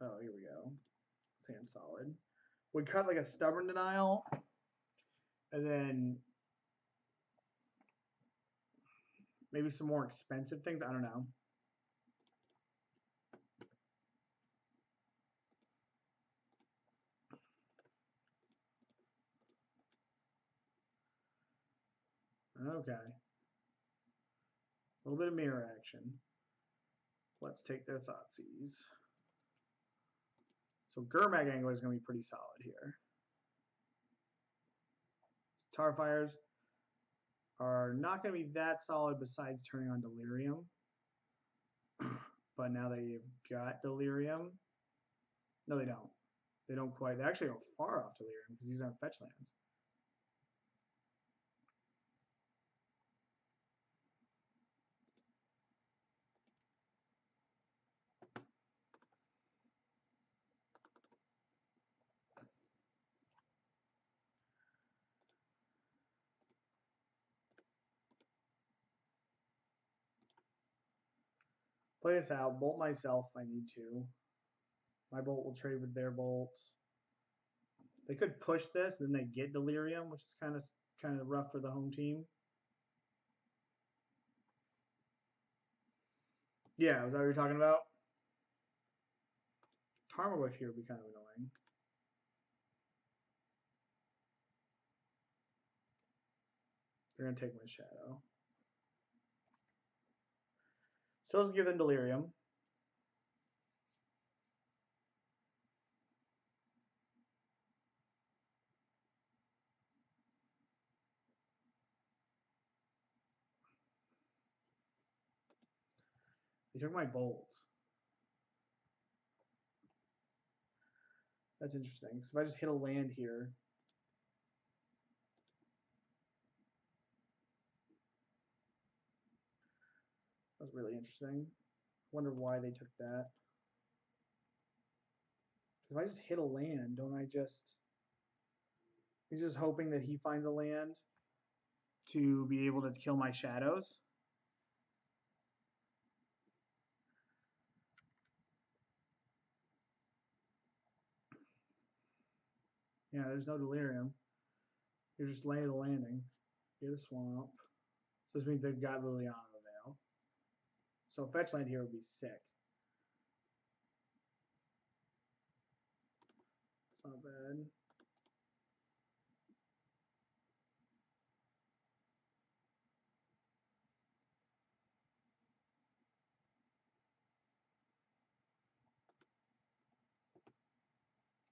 Oh, here we go. Sand Solid. Would cut, like, a Stubborn Denial. And then maybe some more expensive things. I don't know. Okay. A little bit of mirror action. Let's take their Thoughtseize. So Gurmag Angler is going to be pretty solid here. Tarfires are not going to be that solid besides turning on Delirium. but now that you've got Delirium. No, they don't. They don't quite. They actually go far off Delirium because these aren't fetch lands. Play this out. Bolt myself if I need to. My bolt will trade with their bolt. They could push this, and then they get Delirium, which is kind of kind of rough for the home team. Yeah, was that what you're talking about? Tarmogoyf here would be kind of annoying. They're going to take my shadow. So let's give them delirium. They took my bolt. That's interesting. So if I just hit a land here, That was really interesting. Wonder why they took that. If I just hit a land, don't I just... He's just hoping that he finds a land to be able to kill my shadows. Yeah, there's no delirium. You're just laying the landing. Get a swamp. So this means they've got Liliana. So fetch land here would be sick. It's not bad.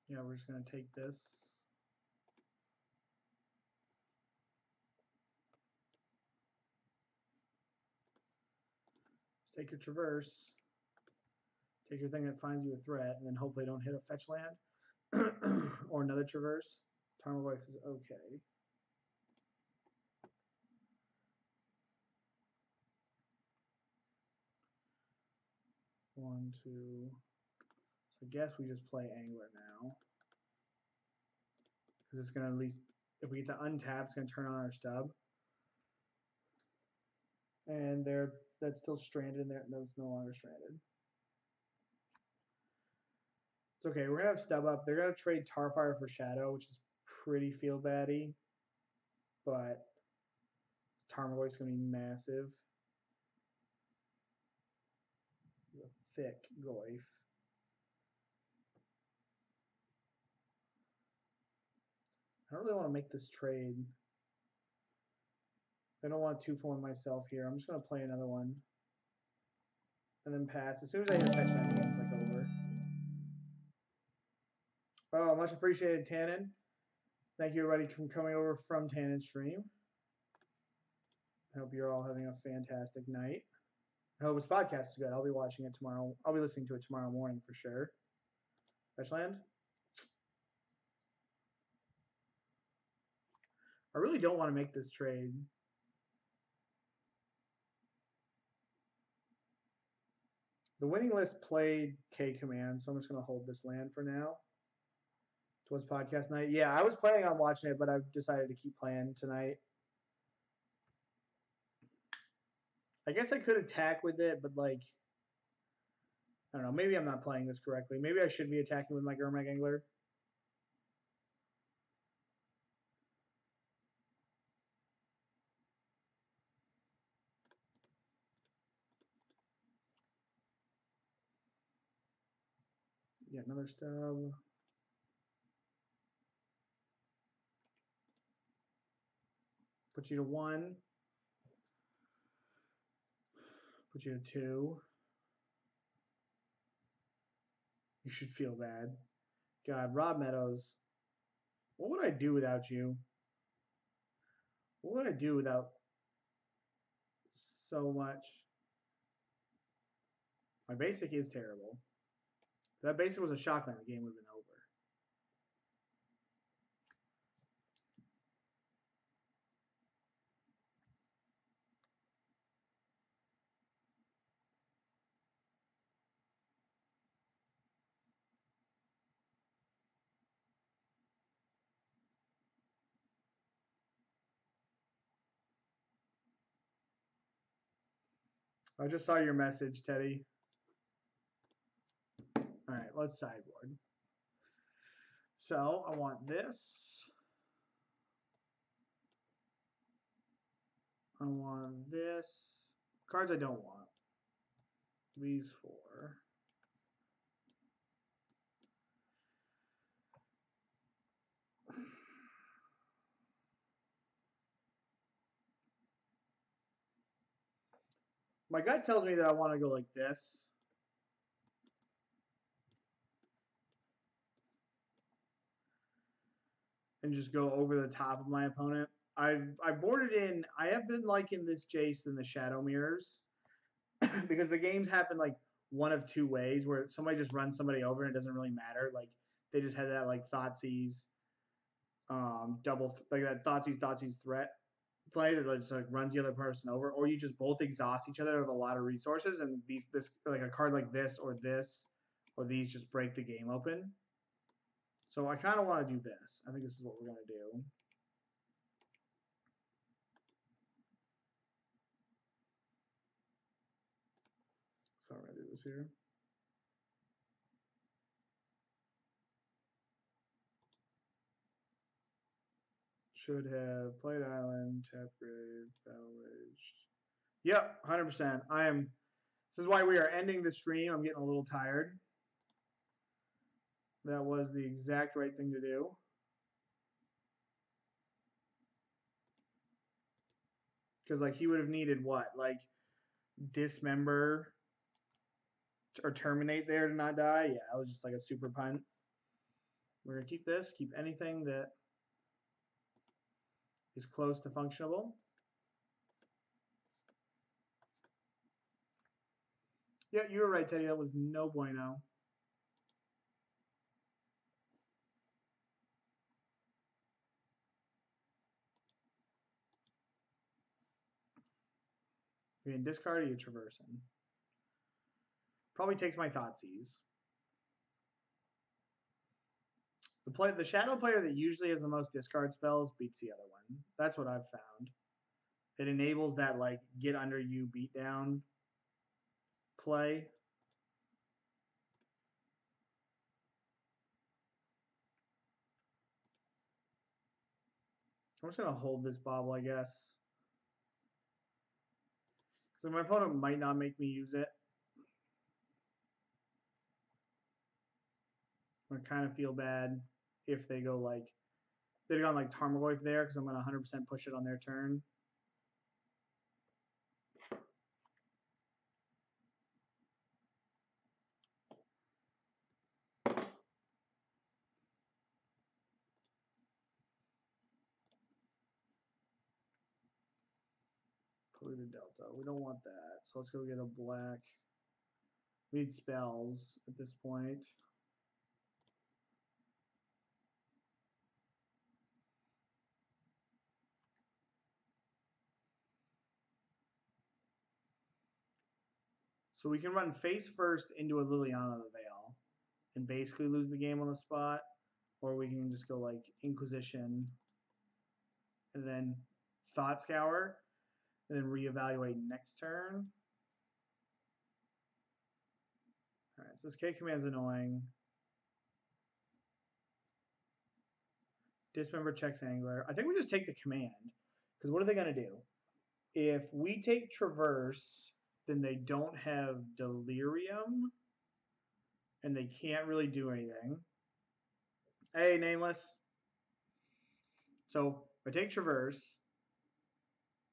Yeah, we're just going to take this. Take your traverse. Take your thing that finds you a threat, and then hopefully don't hit a fetch land. or another traverse. Tarmogoyf is okay. One, two. So I guess we just play Angler now. Because it's going to at least, if we get to untap, it's going to turn on our stub. And there, that's still stranded in there. No, it's no longer stranded. It's okay. We're going to have stub up. They're going to trade Tarfire for Shadow, which is pretty feel baddy. But Tarmogoyf's going to be massive. thick Goyf. I don't really want to make this trade. I don't want for one myself here. I'm just going to play another one. And then pass. As soon as I hit fetch that game's like over. Oh, much appreciated, Tannen. Thank you, everybody, for coming over from Tannen Stream. I hope you're all having a fantastic night. I hope this podcast is good. I'll be watching it tomorrow. I'll be listening to it tomorrow morning for sure. Fetchland? I really don't want to make this trade. The winning list played K command, so I'm just going to hold this land for now. Twas podcast night. Yeah, I was planning on watching it, but I've decided to keep playing tonight. I guess I could attack with it, but like, I don't know. Maybe I'm not playing this correctly. Maybe I should be attacking with my Gurmag Angler. Another. Um, put you to one. Put you to two. You should feel bad. God, Rob Meadows. What would I do without you? What would I do without so much? My basic is terrible. That basically was a shotgun, the game would have been over. I just saw your message, Teddy. Let's sideboard. So I want this. I want this. Cards I don't want. These four. My gut tells me that I want to go like this. And just go over the top of my opponent. I've I boarded in. I have been liking this Jace and the Shadow Mirrors because the games happen like one of two ways where somebody just runs somebody over and it doesn't really matter. Like they just had that like Thoughtseize, um, double like that Thoughtseize Thoughtseize threat play that just like runs the other person over, or you just both exhaust each other with a lot of resources, and these this like a card like this or this or these just break the game open. So I kind of want to do this. I think this is what we're going to do. So I'm going to do this here. Should have played island, tap grave, battle waged. Yep, 100%. I am. This is why we are ending the stream. I'm getting a little tired. That was the exact right thing to do. Because, like, he would have needed what? Like, dismember or terminate there to not die? Yeah, that was just like a super punt. We're going to keep this, keep anything that is close to functionable. Yeah, you were right, Teddy. That was no bueno. You can discard or you traversing. Probably takes my Thoughtseize. The play, the shadow player that usually has the most discard spells beats the other one. That's what I've found. It enables that like get under you beatdown play. I'm just gonna hold this Bauble, I guess. So my opponent might not make me use it. I kind of feel bad if they go like they've gone like Tarmogoyf there because I'm gonna 100% push it on their turn. Delta. We don't want that. So let's go get a black. We need spells at this point. So we can run face first into a Liliana the Veil and basically lose the game on the spot. Or we can just go like Inquisition and then Thought Scour and then reevaluate next turn. Alright, so this K command's annoying. Dismember checks angler. I think we just take the command. Because what are they going to do? If we take traverse then they don't have delirium and they can't really do anything. Hey, nameless. So if I take traverse,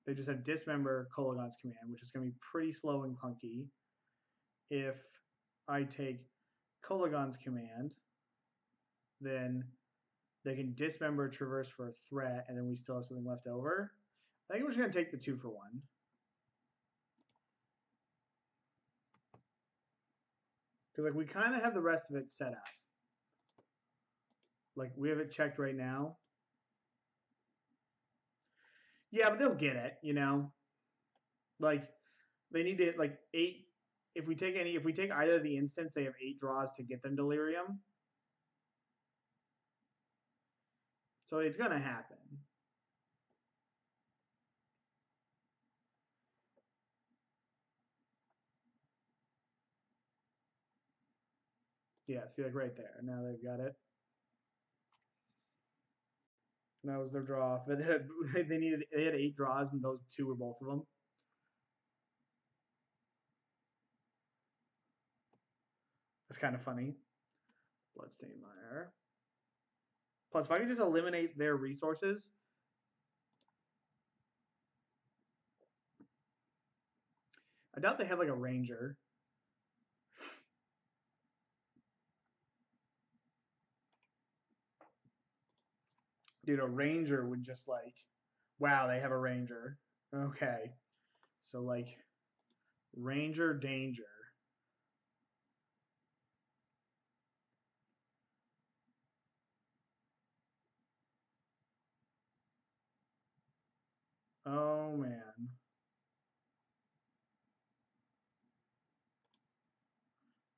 they just have dismember Kolaghan's command, which is going to be pretty slow and clunky. If I take Kolaghan's command, then they can dismember traverse for a threat, and then we still have something left over. I think we're just going to take the two for one. Because like we kind of have the rest of it set up. Like we have it checked right now. Yeah, but they'll get it, you know. Like they need to like eight. If we take any, if we take either of the instants, they have eight draws to get them delirium. So it's gonna happen. Yeah, see, like right there. Now they've got it. That was their draw. They needed they had eight draws, and those two were both of them. That's kind of funny. Bloodstained Mire. Plus, if I could just eliminate their resources. I doubt they have like a ranger. Dude, a ranger would just like, wow, they have a ranger. Okay. So like ranger danger. Oh man.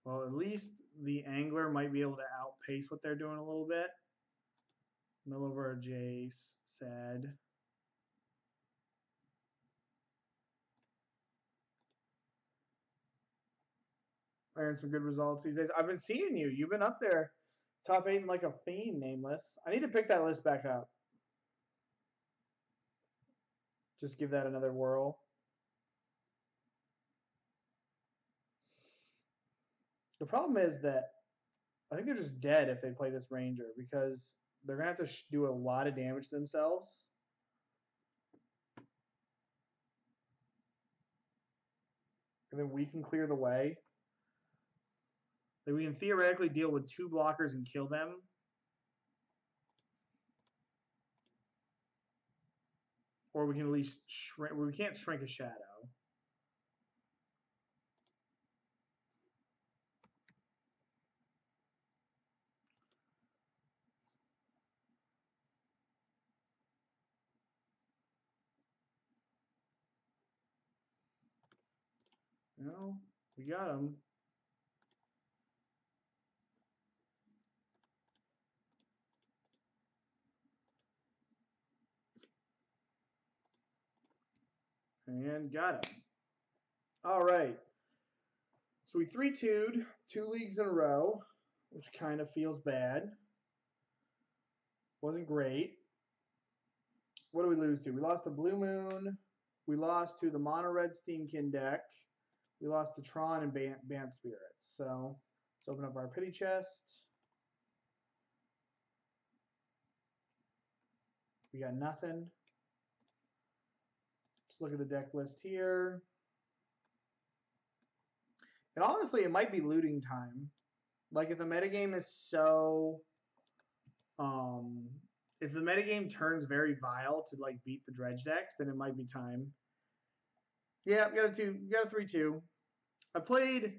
Well, at least the angler might be able to outpace what they're doing a little bit. Mill over Jace said. Earned some good results these days. I've been seeing you. You've been up there, top eight like a fiend, nameless. I need to pick that list back up. Just give that another whirl. The problem is that I think they're just dead if they play this ranger because they're gonna have to do a lot of damage themselves. And then we can clear the way. We can theoretically deal with two blockers and kill them. Or we can at least shrink. We can't shrink a shadow. No, we got him. And got him. All right. So we 3 2 two leagues in a row, which kind of feels bad. Wasn't great. What do we lose to? We lost to Blue Moon. We lost to the Mono Red Steamkin deck. We lost to Tron and Bant, Spirits. So let's open up our pity chest. We got nothing. Let's look at the deck list here. And honestly, it might be looting time. Like if the metagame is so um if the metagame turns very vile to like beat the dredge decks, then it might be time. Yeah, i got a two, got a three two. I played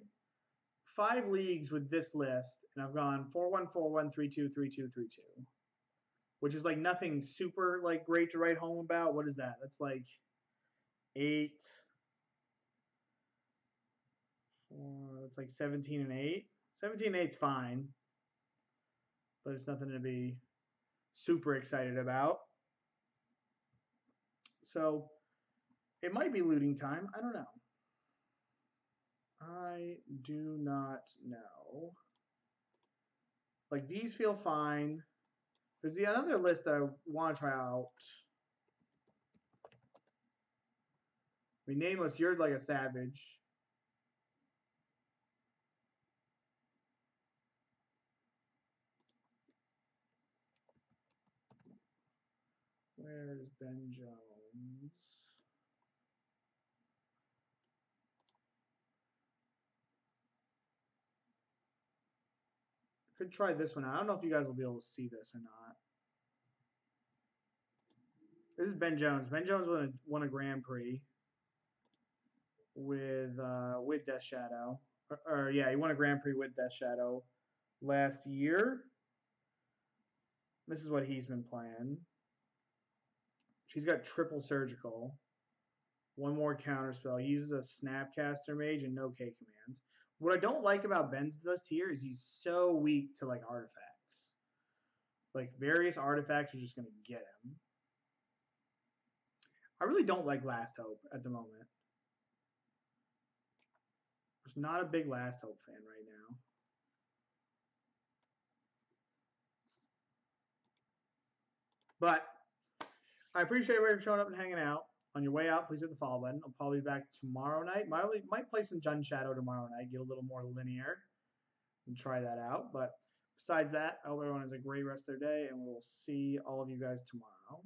five leagues with this list, and I've gone four one four one three two three two three two, which is like nothing super like great to write home about. What is that? That's like eight. Four, it's like 17 and 8. 17 and 8's fine. But it's nothing to be super excited about. So it might be looting time. I don't know. I do not know. Like these feel fine. There's the another list that I want to try out. I mean, Nameless, you're like a savage. Where's Ben Jones? Could try this one. I don't know if you guys will be able to see this or not. This is Ben Jones. Ben Jones won a, won a Grand Prix with uh, with Death Shadow. Or, or, yeah, he won a Grand Prix with Death Shadow last year. This is what he's been playing. She's got triple surgical. One more counter spell. He uses a Snapcaster Mage and no K commands. What I don't like about Ben's list here is he's so weak to like artifacts. Like various artifacts are just gonna get him. I really don't like Last Hope at the moment. There's not a big Last Hope fan right now. But I appreciate everybody showing up and hanging out. On your way out, please hit the follow button. I'll probably be back tomorrow night. Might, might play some Jund Shadow tomorrow night, get a little more linear and try that out. But besides that, I hope everyone has a great rest of their day, and we'll see all of you guys tomorrow.